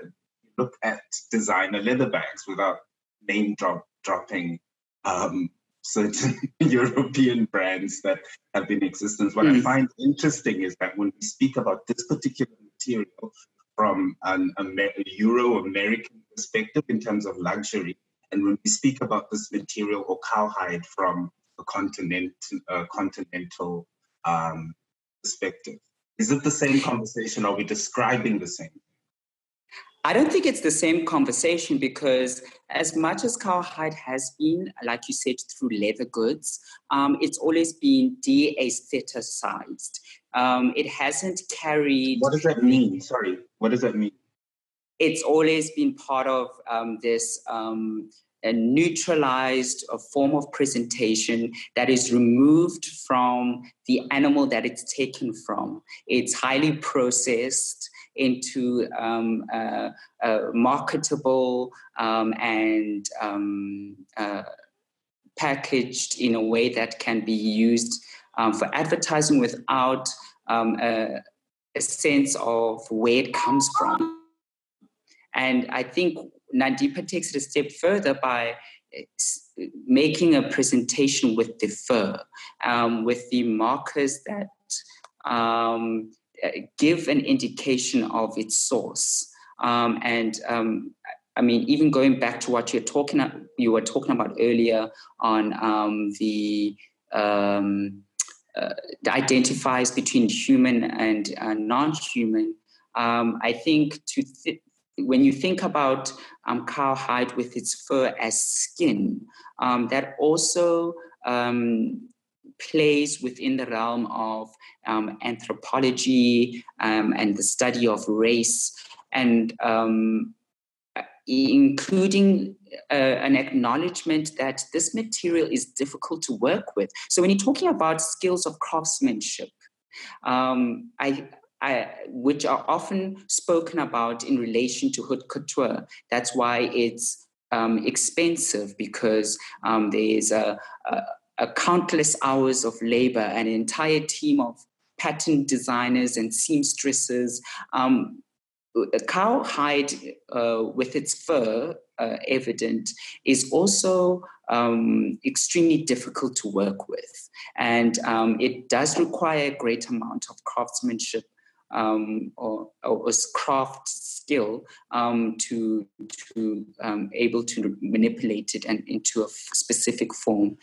look at designer leather bags without name drop dropping um, certain European brands that have been in existence. What mm. I hmm. find interesting is that when we speak about this particular material from an Amer- Euro American perspective in terms of luxury, and when we speak about this material or cowhide from a continent, uh, continental um, perspective, is it the same conversation? Are we describing the same? I don't think it's the same conversation because, as much as cowhide has been, like you said, through leather goods, um, it's always been de aestheticized. Um, it hasn't carried. What does that mean? Sorry, what does that mean? It's always been part of um, this um, a neutralized a form of presentation that is removed from the animal that it's taken from. It's highly processed into um, uh, uh, marketable um, and um, uh, packaged in a way that can be used um, for advertising without um, a, a sense of where it comes from. And I think Nandipha takes it a step further by eh, making a presentation with the fur, um, with the markers that um, uh, give an indication of its source. Um, and um, I mean, even going back to what you're talking, you were talking about earlier on um, the, um, uh, the identifiers between human and uh, non-human. Um, I think to th- when you think about um, cowhide with its fur as skin, that also plays within the realm of um, anthropology um, and the study of race, and um, including uh, an acknowledgement that this material is difficult to work with. So when you're talking about skills of craftsmanship, um, I, I, which are often spoken about in relation to haute couture, that's why it's um, expensive because um, there is a, a, a countless hours of labor, an entire team of pattern designers and seamstresses. Um, cowhide uh, with its fur uh, evident is also um, extremely difficult to work with. And um, it does require a great amount of craftsmanship um, or, or, craft skill um, to to um, able to manipulate it and into a specific form.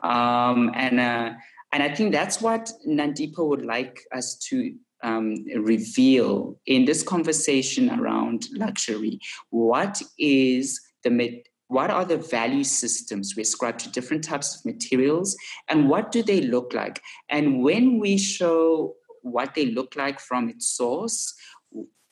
Um, and uh, and I think that's what Nandipha would like us to um, reveal in this conversation around luxury. What is the what are the value systems we ascribe to different types of materials and what do they look like and when we show what they look like from its source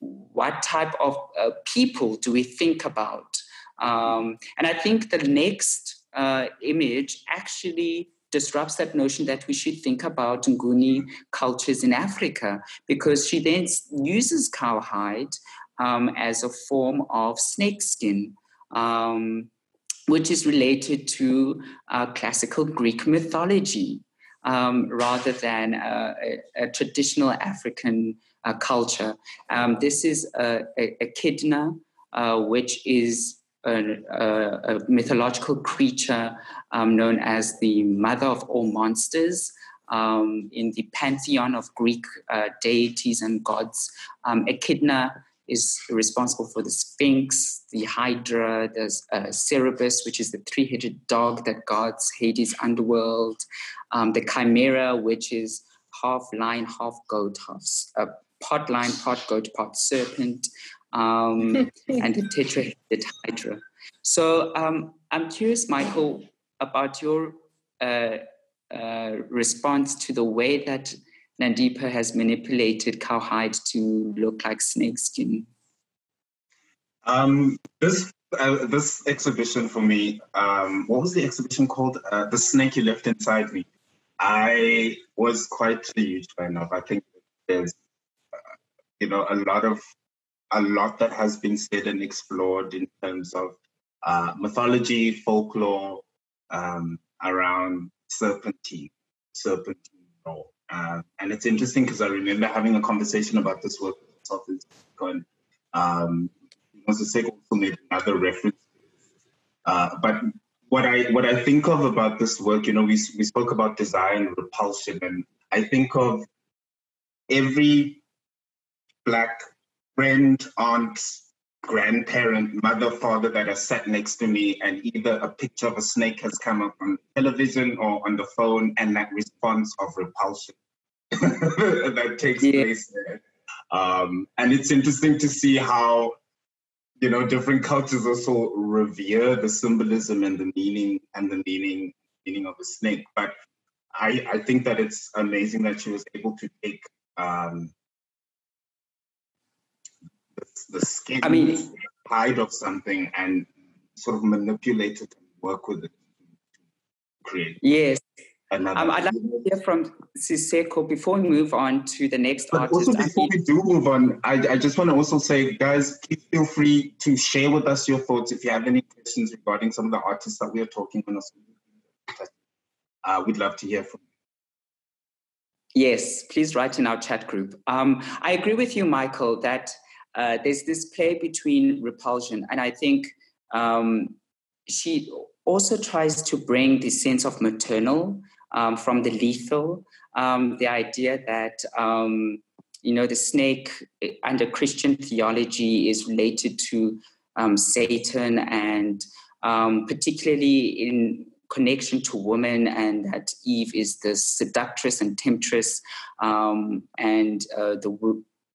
what type of uh, people do we think about um, and i think the next uh, image actually disrupts that notion that we should think about Nguni cultures in Africa because she then uses cowhide um, as a form of snakeskin um, which is related to uh, classical Greek mythology um, rather than a, a, a traditional African uh, culture. Um, this is a, a echidna, uh, which is a, a mythological creature um, known as the mother of all monsters. Um, in the pantheon of Greek uh, deities and gods, um, echidna is responsible for the Sphinx, the Hydra, there's uh, Cerberus, which is the three headed dog that guards Hades' underworld, um, the Chimera, which is half lion, half goat, half uh, part lion, part goat, part serpent, um, and the tetrahedred Hydra. So um, I'm curious, Michael, about your uh, uh response to the way that Nandipha has manipulated cowhide to look like snakeskin? Um, this uh, this exhibition for me, um, what was the exhibition called? Uh, the snake you left inside me. I was quite a huge fan of. I think there's, uh, you know, a lot of a lot that has been said and explored in terms of uh, mythology, folklore um, around serpentine, serpentine. Uh, and it's interesting because I remember having a conversation about this work with and um, Moses also made another reference. Uh, but what I what I think of about this work, you know, we we spoke about design, repulsion, and I think of every black friend, aunt, grandparent, mother, father that has sat next to me, and either a picture of a snake has come up on television or on the phone, and that response of repulsion that takes yeah. place there. Um, and it's interesting to see how you know different cultures also revere the symbolism and the meaning and the meaning meaning of a snake. But I I think that it's amazing that she was able to take um, the, skin, I mean, hide of something and sort of manipulate it and work with it to create. Yes, another. Um, I'd like to hear from Siseko before we move on to the next but artist. Also, before we do move on, I, I just want to also say, guys, please feel free to share with us your thoughts if you have any questions regarding some of the artists that we are talking on. Uh, we'd love to hear from you. Yes, please write in our chat group. Um, I agree with you, Michael, that uh, there's this play between repulsion, and I think um, she also tries to bring the sense of maternal um, from the lethal, um, the idea that um, you know the snake eh, under Christian theology is related to um, Satan, and particularly in connection to women, and that Eve is the seductress and temptress, um, and uh, the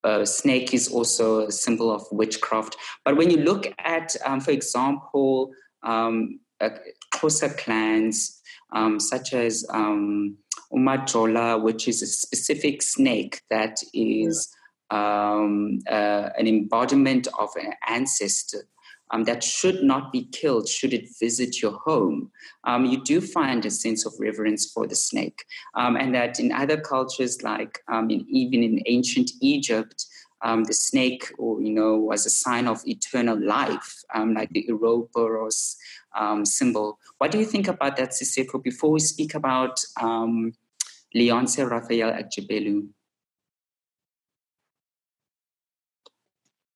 uh, snake is also a symbol of witchcraft. But when you look at, um, for example, um, uh, Xhosa clans, um, such as um, umajola, which is a specific snake that is um, uh, an embodiment of an ancestor. Um, that should not be killed should it visit your home, um, you do find a sense of reverence for the snake. Um, and that in other cultures, like um, in, even in ancient Egypt, um, the snake, or you know, was a sign of eternal life, um, like the Ouroboros symbol. What do you think about that, Siseko? Before we speak about um, Leonce Raphael Agbodjelou.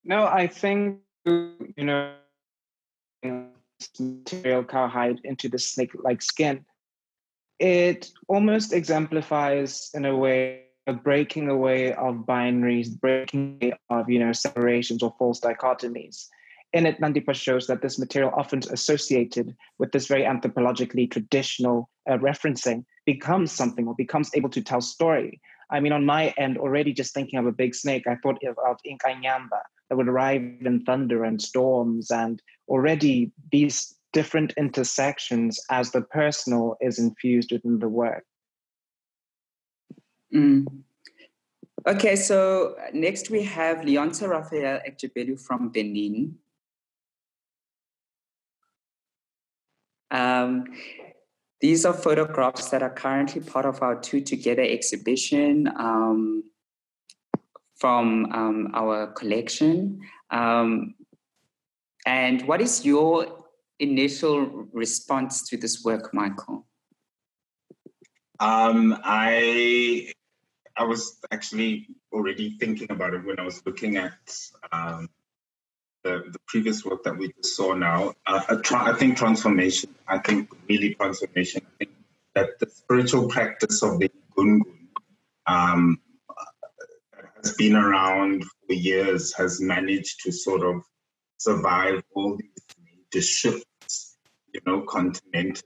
No, I think you know material cowhide into the snake-like skin. It almost exemplifies, in a way, a breaking away of binaries, breaking of you know separations or false dichotomies. In it, Nandipha shows that this material, often associated with this very anthropologically traditional uh, referencing, becomes something or becomes able to tell story. I mean, on my end, already just thinking of a big snake, I thought of, of Inkanyamba that would arrive in thunder and storms, and already these different intersections as the personal is infused within the work. Mm. Okay, so next we have Leonce Raphael Agbodjelou from Benin. Um, these are photographs that are currently part of our Two Together exhibition um, from um, our collection. Um, and what is your initial response to this work, Michael? Um, I I was actually already thinking about it when I was looking at um, the, the previous work that we just saw now. Uh, tra- I think transformation. I think really transformation. I think that the spiritual practice of the gungun um, has been around for years, has managed to sort of survive all these major shifts, you know, continentally.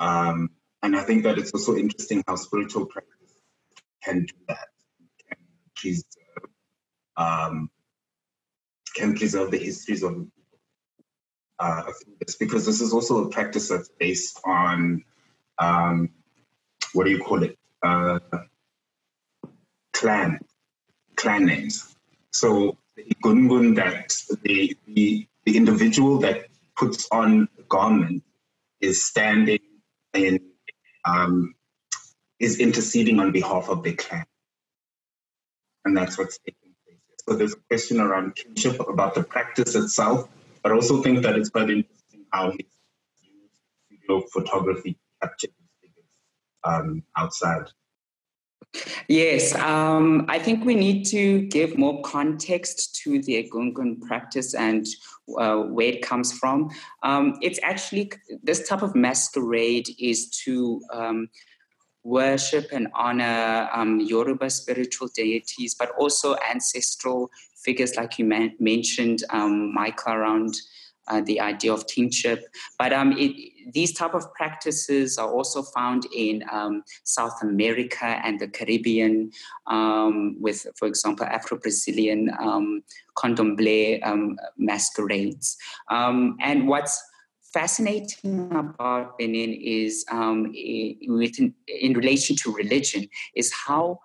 Um, and I think that it's also interesting how spiritual practice can do that, can preserve, um, can preserve the histories of uh, this, because this is also a practice that's based on um, what do you call it? Uh, clan, clan names. So the gungun that the, the the individual that puts on the garment is standing in um, is interceding on behalf of the clan. And that's what's taking place. So there's a question around kinship, about the practice itself, but I also think that it's quite interesting how he's used photography to capture these figures um, outside. Yes, um, I think we need to give more context to the Egungun practice and uh, where it comes from. Um, it's actually, this type of masquerade is to um, worship and honor um, Yoruba spiritual deities, but also ancestral figures, like you man- mentioned, um, Michael, around uh, the idea of kinship. But um, it, these type of practices are also found in um, South America and the Caribbean, um, with, for example, Afro-Brazilian um, candomblé um, masquerades. Um, and what's fascinating about Benin is, um, in, in relation to religion, is how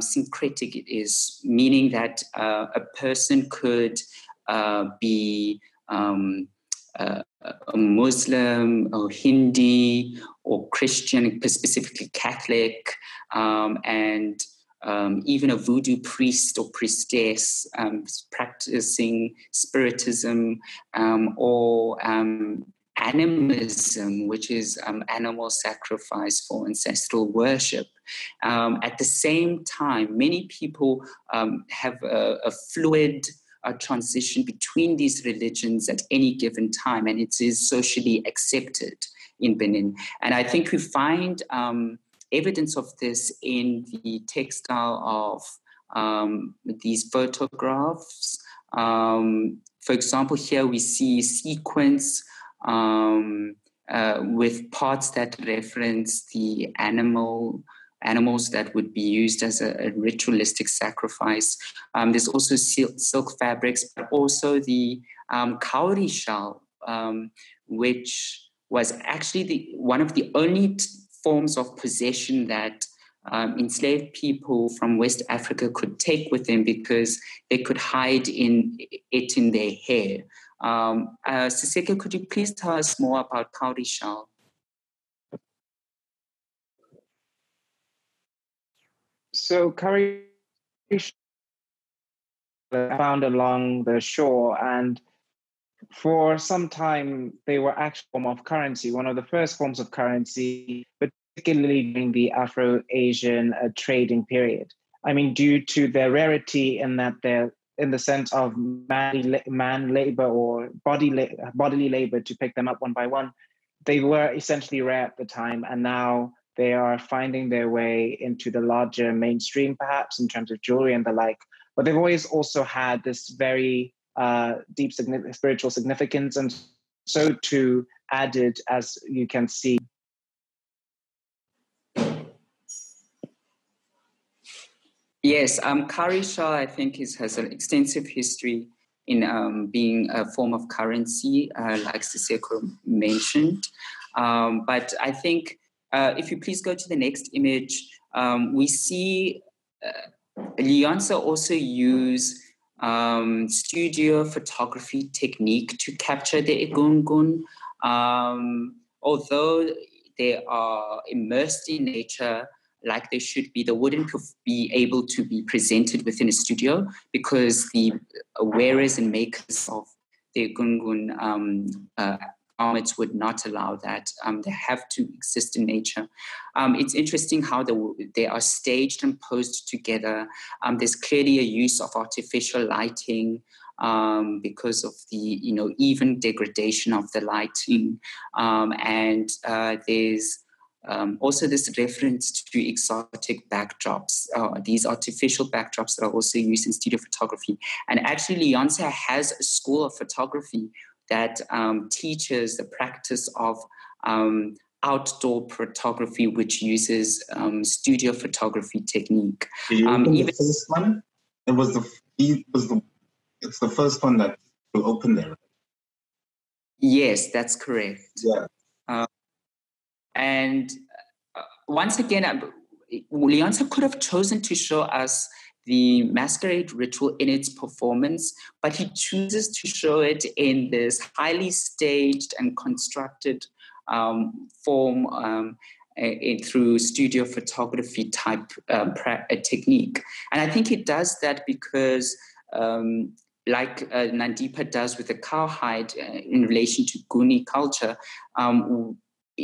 syncretic it is, meaning that uh, a person could uh, be um, uh, Muslim or Hindi or Christian, specifically Catholic, um, and um, even a voodoo priest or priestess um, practicing spiritism um, or um, animism, which is um, animal sacrifice for ancestral worship. at the same time, many people have a, a fluid a transition between these religions at any given time, and it is socially accepted in Benin. And I think we find um, evidence of this in the textile of um, these photographs. Um, for example, here we see sequins um, uh, with parts that reference the animal animals that would be used as a, a ritualistic sacrifice. Um, there's also silk, silk, fabrics, but also the um, cowrie shell, um, which was actually the, one of the only t- forms of possession that um, enslaved people from West Africa could take with them because they could hide in it in their hair. Um, uh, could you please tell us more about cowrie shell? So cowrie found along the shore and for some time they were actual form of currency, one of the first forms of currency, particularly during the Afro-Asian uh, trading period. I mean, due to their rarity in that they're in the sense of man, man labor or body la- bodily labor to pick them up one by one, they were essentially rare at the time, and now they are finding their way into the larger mainstream, perhaps in terms of jewelry and the like. But they've always also had this very uh, deep spiritual significance, and so too added, as you can see. Yes, um, cowrie shell, I think, is, has an extensive history in um, being a form of currency, uh, like Siseko mentioned. Um, but I think uh, if you please go to the next image, um, we see uh, Leonce also use um, studio photography technique to capture the egungun. Um, although they are immersed in nature like they should be, they wouldn't be able to be presented within a studio because the wearers and makers of the egungun um, uh, garments would not allow that. Um, they have to exist in nature. Um, it's interesting how the, they are staged and posed together. Um, there's clearly a use of artificial lighting um, because of the you know even degradation of the lighting, um, and uh, there's um, also, this reference to exotic backdrops, uh, these artificial backdrops that are also used in studio photography. And actually, Leonce has a school of photography that um, teaches the practice of um, outdoor photography, which uses um, studio photography technique. Um, even the first one, it was the it was the it's the first one that you opened there. Yes, that's correct. Yeah. Uh, and uh, once again, uh, could have chosen to show us the masquerade ritual in its performance, but he chooses to show it in this highly staged and constructed um, form um, through studio photography type uh, pra- technique. And I think he does that because, um, like uh, Nandipha does with the cowhide uh, in relation to Nguni culture, um,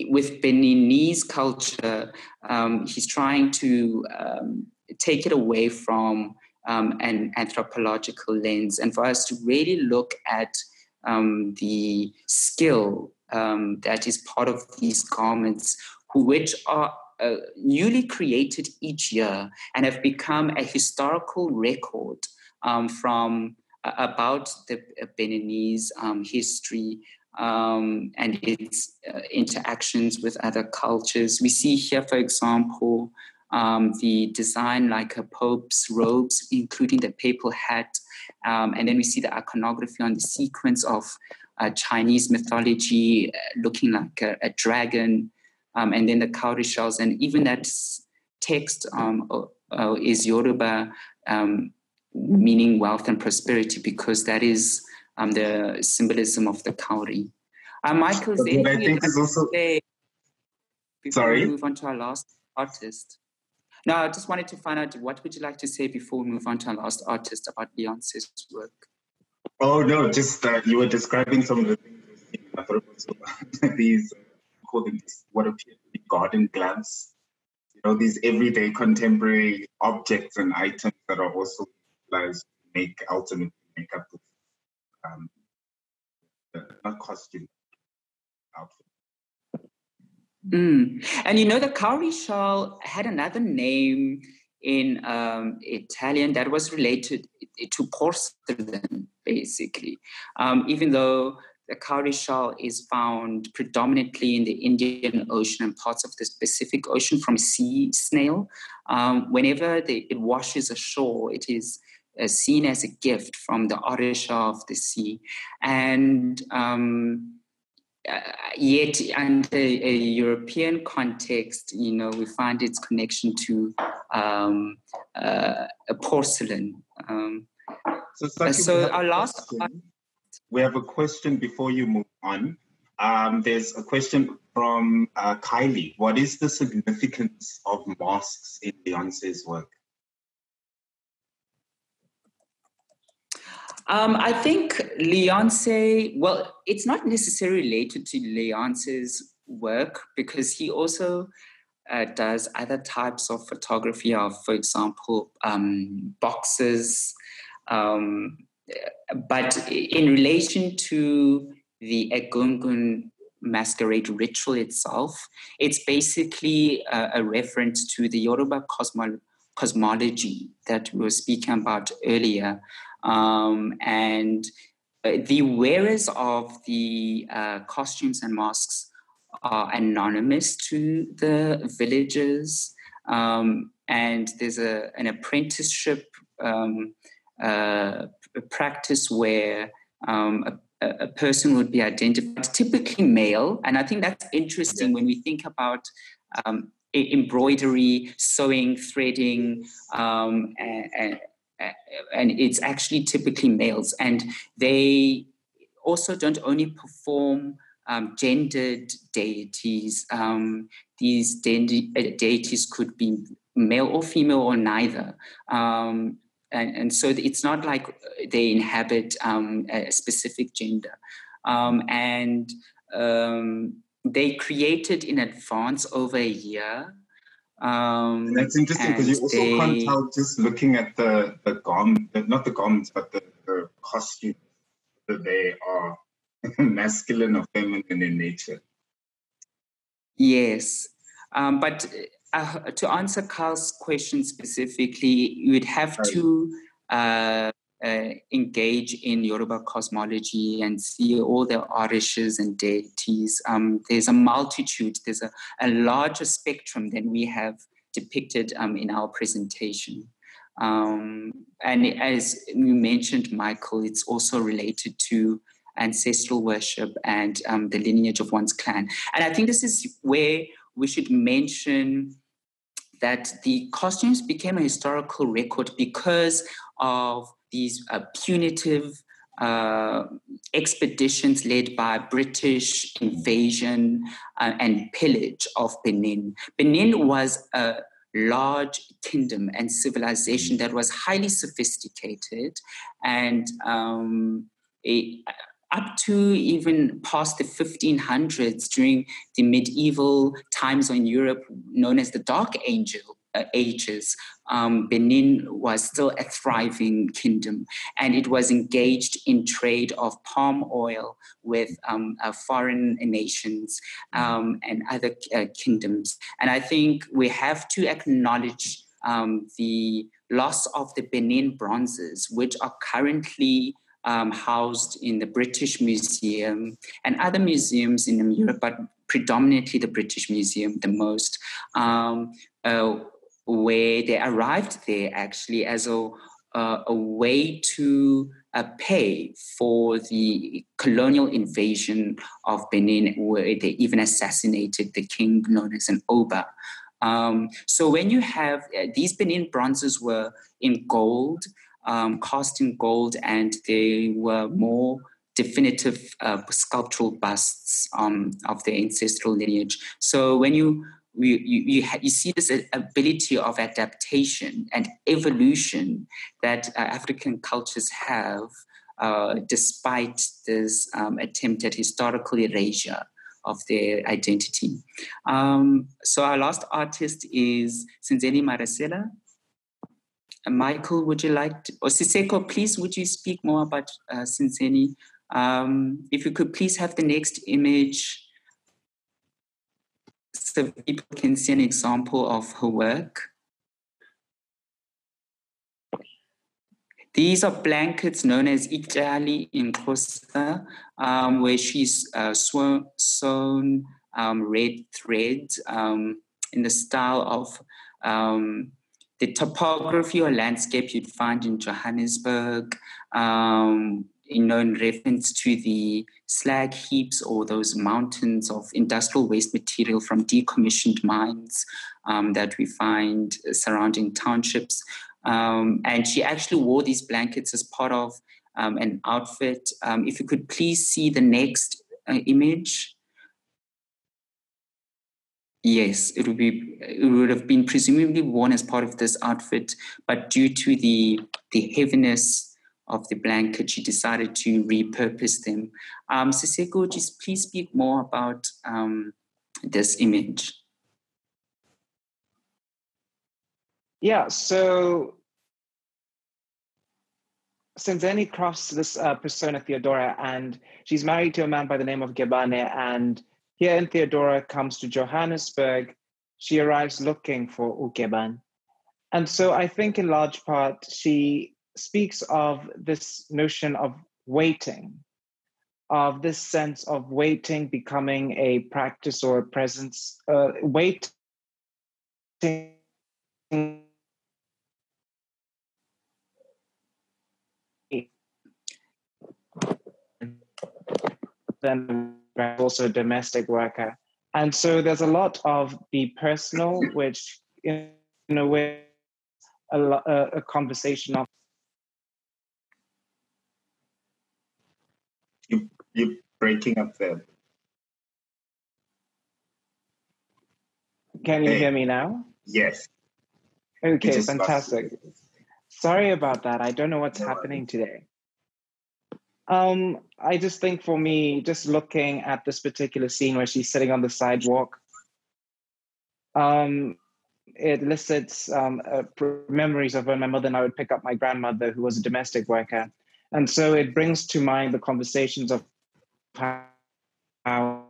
with Beninese culture, um, he's trying to um, take it away from um, an anthropological lens and for us to really look at um, the skill um, that is part of these garments, which are uh, newly created each year and have become a historical record um, from uh, about the Beninese history um, and its uh, interactions with other cultures. We see here, for example, um, the design like a pope's robes, including the papal hat. Um, and then we see the iconography on the sequence of uh, Chinese mythology, uh, looking like a, a dragon, um, and then the cowrie shells. And even that text um, uh, is Yoruba, um, meaning wealth and prosperity, because that is um, the symbolism of the cowrie. Uh, Michael, I think is also. Before Sorry. we move on to our last artist. No, I just wanted to find out what would you like to say before we move on to our last artist about Leonce's work? Oh no, just uh, you were describing some of the things I thought it was these call them what appear to be garden gloves. You know, these everyday contemporary objects and items that are also utilized to make ultimately make up the um, not costume outfit. Mm. And you know, the cowrie shawl had another name in um, Italian that was related to porcelain, basically. Um, even though the cowrie shawl is found predominantly in the Indian Ocean and parts of the Pacific Ocean from a sea snail, um, whenever it washes ashore, it is uh, seen as a gift from the Orisha of the sea. And um, uh, yet under a European context, you know, we find its connection to um, uh, a porcelain. Um, so, so our last, We have a question before you move on. Um, there's a question from uh, Kylie. What is the significance of mosques in Leonce's work? Um, I think Leonce, well, it's not necessarily related to Leonce's work because he also uh, does other types of photography of, for example, um, boxes. Um, but in relation to the Egungun masquerade ritual itself, it's basically a, a reference to the Yoruba cosmo- cosmology that we were speaking about earlier. Um, and uh, the wearers of the uh, costumes and masks are anonymous to the villagers. Um, and there's a, an apprenticeship um, uh, practice where um, a, a, person would be identified, typically male. And I think that's interesting when we think about um, embroidery, sewing, threading, um, and, and it's actually typically males. And they also don't only perform um, gendered deities. Um, these de- uh, deities could be male or female or neither. Um, and, and, so it's not like they inhabit um, a specific gender. Um, and um, they created in advance over a year. Um, that's interesting because you also they, can't tell just looking at the the garment, not the garments, but the, the costumes that they are masculine or feminine in nature. Yes, um, but uh, to answer Carl's question specifically, you would have right. to uh, uh, engage in Yoruba cosmology and see all the orishas and deities. Um, there's a multitude, there's a, a, larger spectrum than we have depicted um, in our presentation. Um, and as you mentioned, Michael, it's also related to ancestral worship and um, the lineage of one's clan. And I think this is where we should mention that the costumes became a historical record because of these uh, punitive uh, expeditions led by British invasion uh, and pillage of Benin. Benin was a large kingdom and civilization that was highly sophisticated and um, up to even past the 1500s during the medieval times in Europe known as the Dark Angel, ages, um, Benin was still a thriving kingdom and it was engaged in trade of palm oil with um, uh, foreign nations um, and other uh, kingdoms. And I think we have to acknowledge um, the loss of the Benin bronzes, which are currently um, housed in the British Museum and other museums in Europe, but predominantly the British Museum the most, um, uh, where they arrived there actually as a, uh, a way to uh, pay for the colonial invasion of Benin, where they even assassinated the king known as an Oba. Um, so when you have uh, these Benin bronzes were in gold, um, cast in gold, and they were more definitive uh, sculptural busts um, of their ancestral lineage. So when you you, you, you, see this ability of adaptation and evolution that uh, African cultures have uh, despite this um, attempt at historical erasure of their identity. Um, so our last artist is Senzeni Marasela. Uh, Michael, would you like to, or Siseko, please, would you speak more about uh, Senzeni? Um, if you could please have the next image so people can see an example of her work. These are blankets known as Itali in Xhosa, um, where she's uh, sewn, sewn um, red threads um, in the style of um, the topography or landscape you'd find in Johannesburg, um, in reference to the slag heaps or those mountains of industrial waste material from decommissioned mines um, that we find surrounding townships. Um, and she actually wore these blankets as part of um, an outfit. Um, if you could please see the next uh, image. Yes, it would be. It would have been presumably worn as part of this outfit, but due to the the heaviness of the blanket, she decided to repurpose them. Um, Siseko, just please speak more about um, this image. Yeah, so Senzeni crafts this uh, persona Theodora, and she's married to a man by the name of Gebane. And here in Theodora comes to Johannesburg. She arrives looking for Ukeban. And so I think in large part she speaks of this notion of waiting, of this sense of waiting becoming a practice or a presence, uh, waiting then also a domestic worker. And so there's a lot of the personal, which in, in a way, a, a, a conversation of. You, you're breaking up there. Can you hey. hear me now? Yes. Okay, fantastic. Sorry about that. I don't know what's happening today. Um, I just think for me, just looking at this particular scene where she's sitting on the sidewalk, um, it elicits um, uh, memories of when my mother and I would pick up my grandmother, who was a domestic worker. And so it brings to mind the conversations of how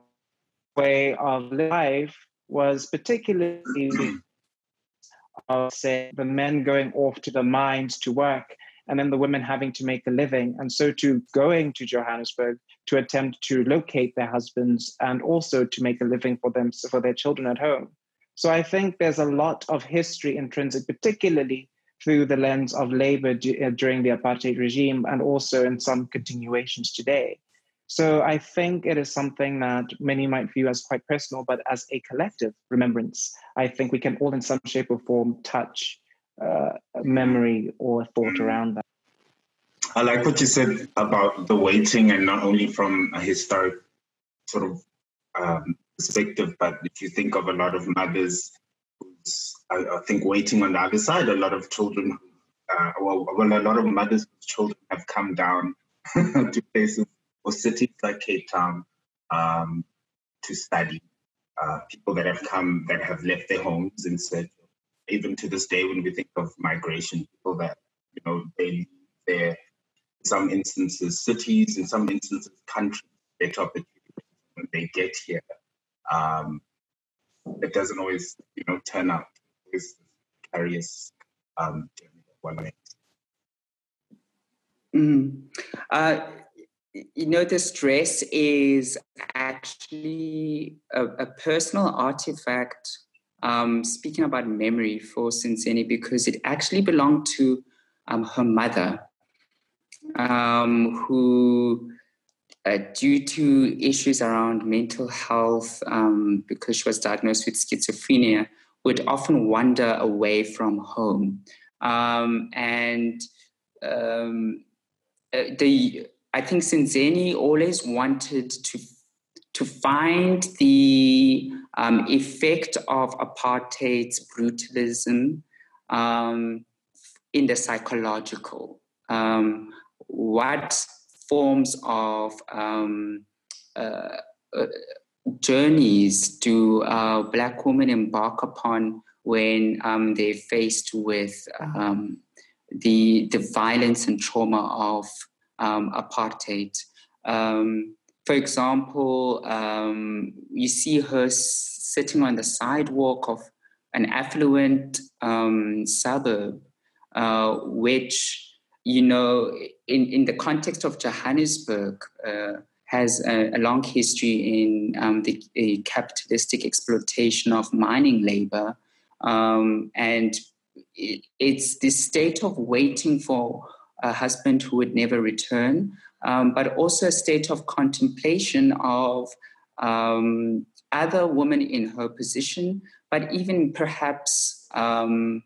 way of life was particularly of say the men going off to the mines to work and then the women having to make a living. And so to going to Johannesburg to attempt to locate their husbands and also to make a living for them for their children at home. So I think there's a lot of history intrinsic, particularly through the lens of labor uh, during the apartheid regime and also in some continuations today. So I think it is something that many might view as quite personal, but as a collective remembrance, I think we can all in some shape or form touch uh, memory or thought mm. around that. I like what you said about the waiting, and not only from a historic sort of um, perspective, but if you think of a lot of mothers, I, I, think waiting on the other side, a lot of children, uh, well, well, a lot of mothers children have come down to places or cities like Cape Town um, to study. Uh, people that have come that have left their homes and said, even to this day, when we think of migration, people that, you know, they their, in some instances, cities, in some instances, countries, better opportunities when they get here. Um, it doesn't always, you know, turn out this precarious um, journey mm. uh, know, the dress is actually a, a personal artifact um, speaking about memory for Senzeni because it actually belonged to um, her mother, um, who, uh, due to issues around mental health, um, because she was diagnosed with schizophrenia, would often wander away from home. Um, and um, uh, the I think Senzeni always wanted to to find the um, effect of apartheid's brutalism um, in the psychological. Um, what forms of um, uh, uh, journeys do uh, Black women embark upon when um, they're faced with um, the, the violence and trauma of apartheid? Um, for example, um, you see her sitting on the sidewalk of an affluent um, suburb, uh, which, you know, in, in the context of Johannesburg, uh, has a, a, long history in um, the capitalistic exploitation of mining labor. Um, and it, it's this state of waiting for a husband who would never return, um, but also a state of contemplation of um, other women in her position, but even perhaps um,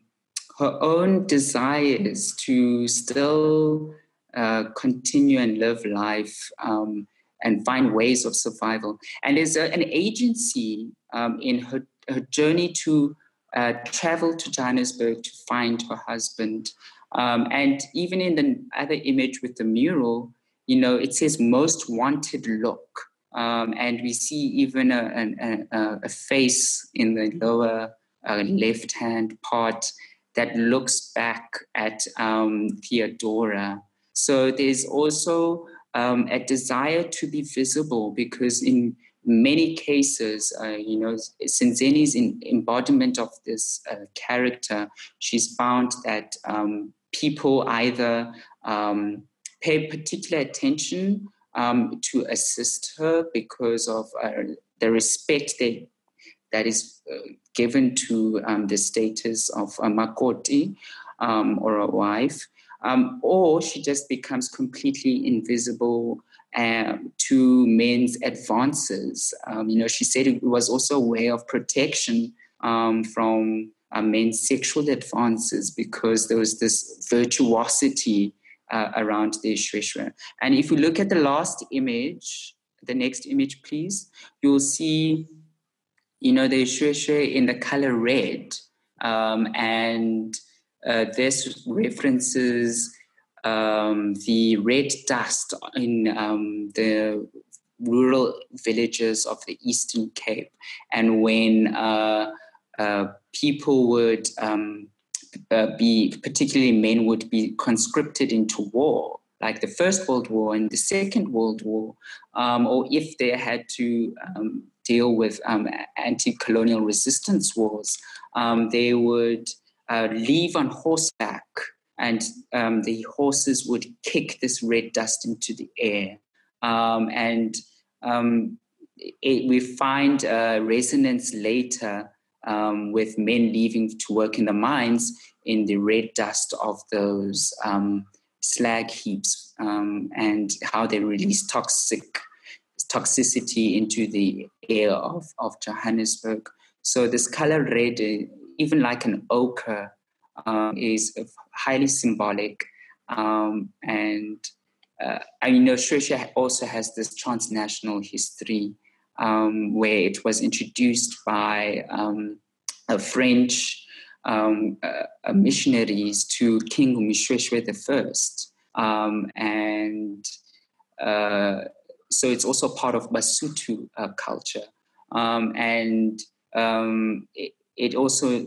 her own desires to still uh, continue and live life um, and find ways of survival. And there's a, an agency um, in her, her journey to uh, travel to Johannesburg to find her husband. Um, and even in the other image with the mural, you know, it says most wanted look. Um, and we see even a, a, a, face in the lower uh, left hand part that looks back at um, Theodora. So there's also um, a desire to be visible because in many cases, uh, you know, Senzeni's in embodiment of this uh, character, she's found that um, people either um, pay particular attention um, to assist her because of uh, the respect that, that is uh, given to um, the status of a makoti um, or a wife, um, or she just becomes completely invisible um, to men's advances. You know, she said it was also a way of protection from men's sexual advances because there was this virtuosity uh, around the Shweshwe. And if you look at the last image, the next image, please, you'll see, you know, the Shweshwe in the color red. Um, and uh, this references um, the red dust in um, the rural villages of the Eastern Cape. And when uh, uh, people would um, uh, be, particularly men, would be conscripted into war, like the First World War and the Second World War, um, or if they had to um, deal with um, anti colonial resistance wars, um, they would uh, leave on horseback and um, the horses would kick this red dust into the air. And it, we find resonance later um, with men leaving to work in the mines in the red dust of those um, slag heaps um, and how they release toxic toxicity into the air of, of Johannesburg. So this color red, even like an ochre, uh, is highly symbolic. Um, and uh, I know Shweshwe also has this transnational history um, where it was introduced by um, a French um, uh, missionaries to King Moshoeshoe I. Um, and uh, so it's also part of Basotho uh, culture. Um, and um, it, it, also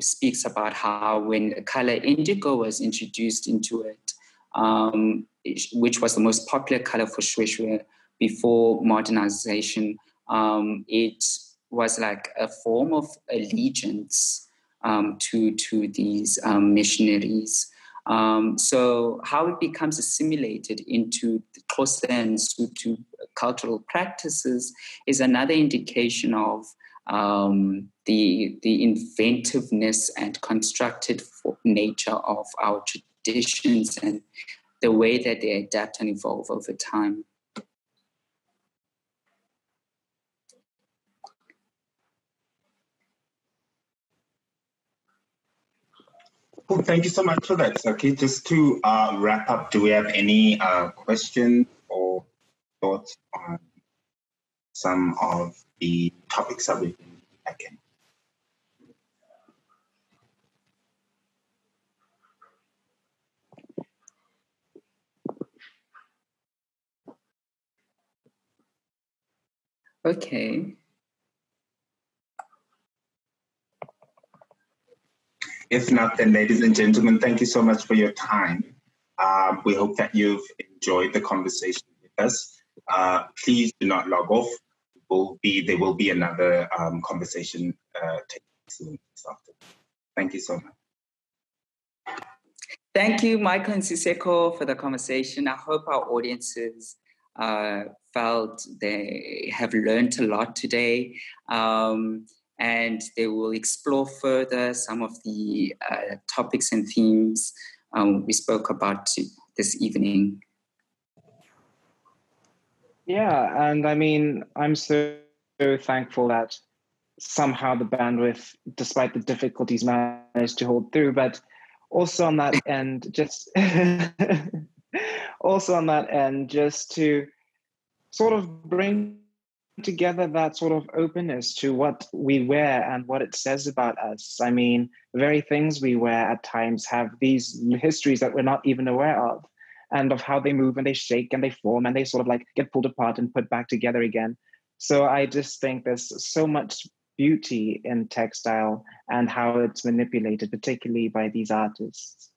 speaks about how when color indigo was introduced into it, um, which was the most popular color for Shweshwe before modernization, um, it was like a form of allegiance um, to, to these um, missionaries. Um, so how it becomes assimilated into the Xhosa and Sotho cultural practices is another indication of um, the, the inventiveness and constructed nature of our traditions and the way that they adapt and evolve over time. Thank you so much for that, Sakhi. Just to uh, wrap up, do we have any uh, questions or thoughts on some of the topics that we've been taking? Okay. If not, then ladies and gentlemen, thank you so much for your time. Um, we hope that you've enjoyed the conversation with us. Uh, please do not log off. Will be there will be another um, conversation uh, taking soon after. Thank you so much. Thank you, Michael and Siseko, for the conversation. I hope our audiences uh, felt they have learned a lot today. Um, and they will explore further some of the uh, topics and themes um, we spoke about this evening. Yeah, and I mean, I'm so, so thankful that somehow the bandwidth, despite the difficulties, managed to hold through. But also on that end, just also on that end, just to sort of bring together that sort of openness to what we wear and what it says about us. I mean, the very things we wear at times have these histories that we're not even aware of and of how they move and they shake and they form and they sort of like get pulled apart and put back together again. So I just think there's so much beauty in textile and how it's manipulated, particularly by these artists.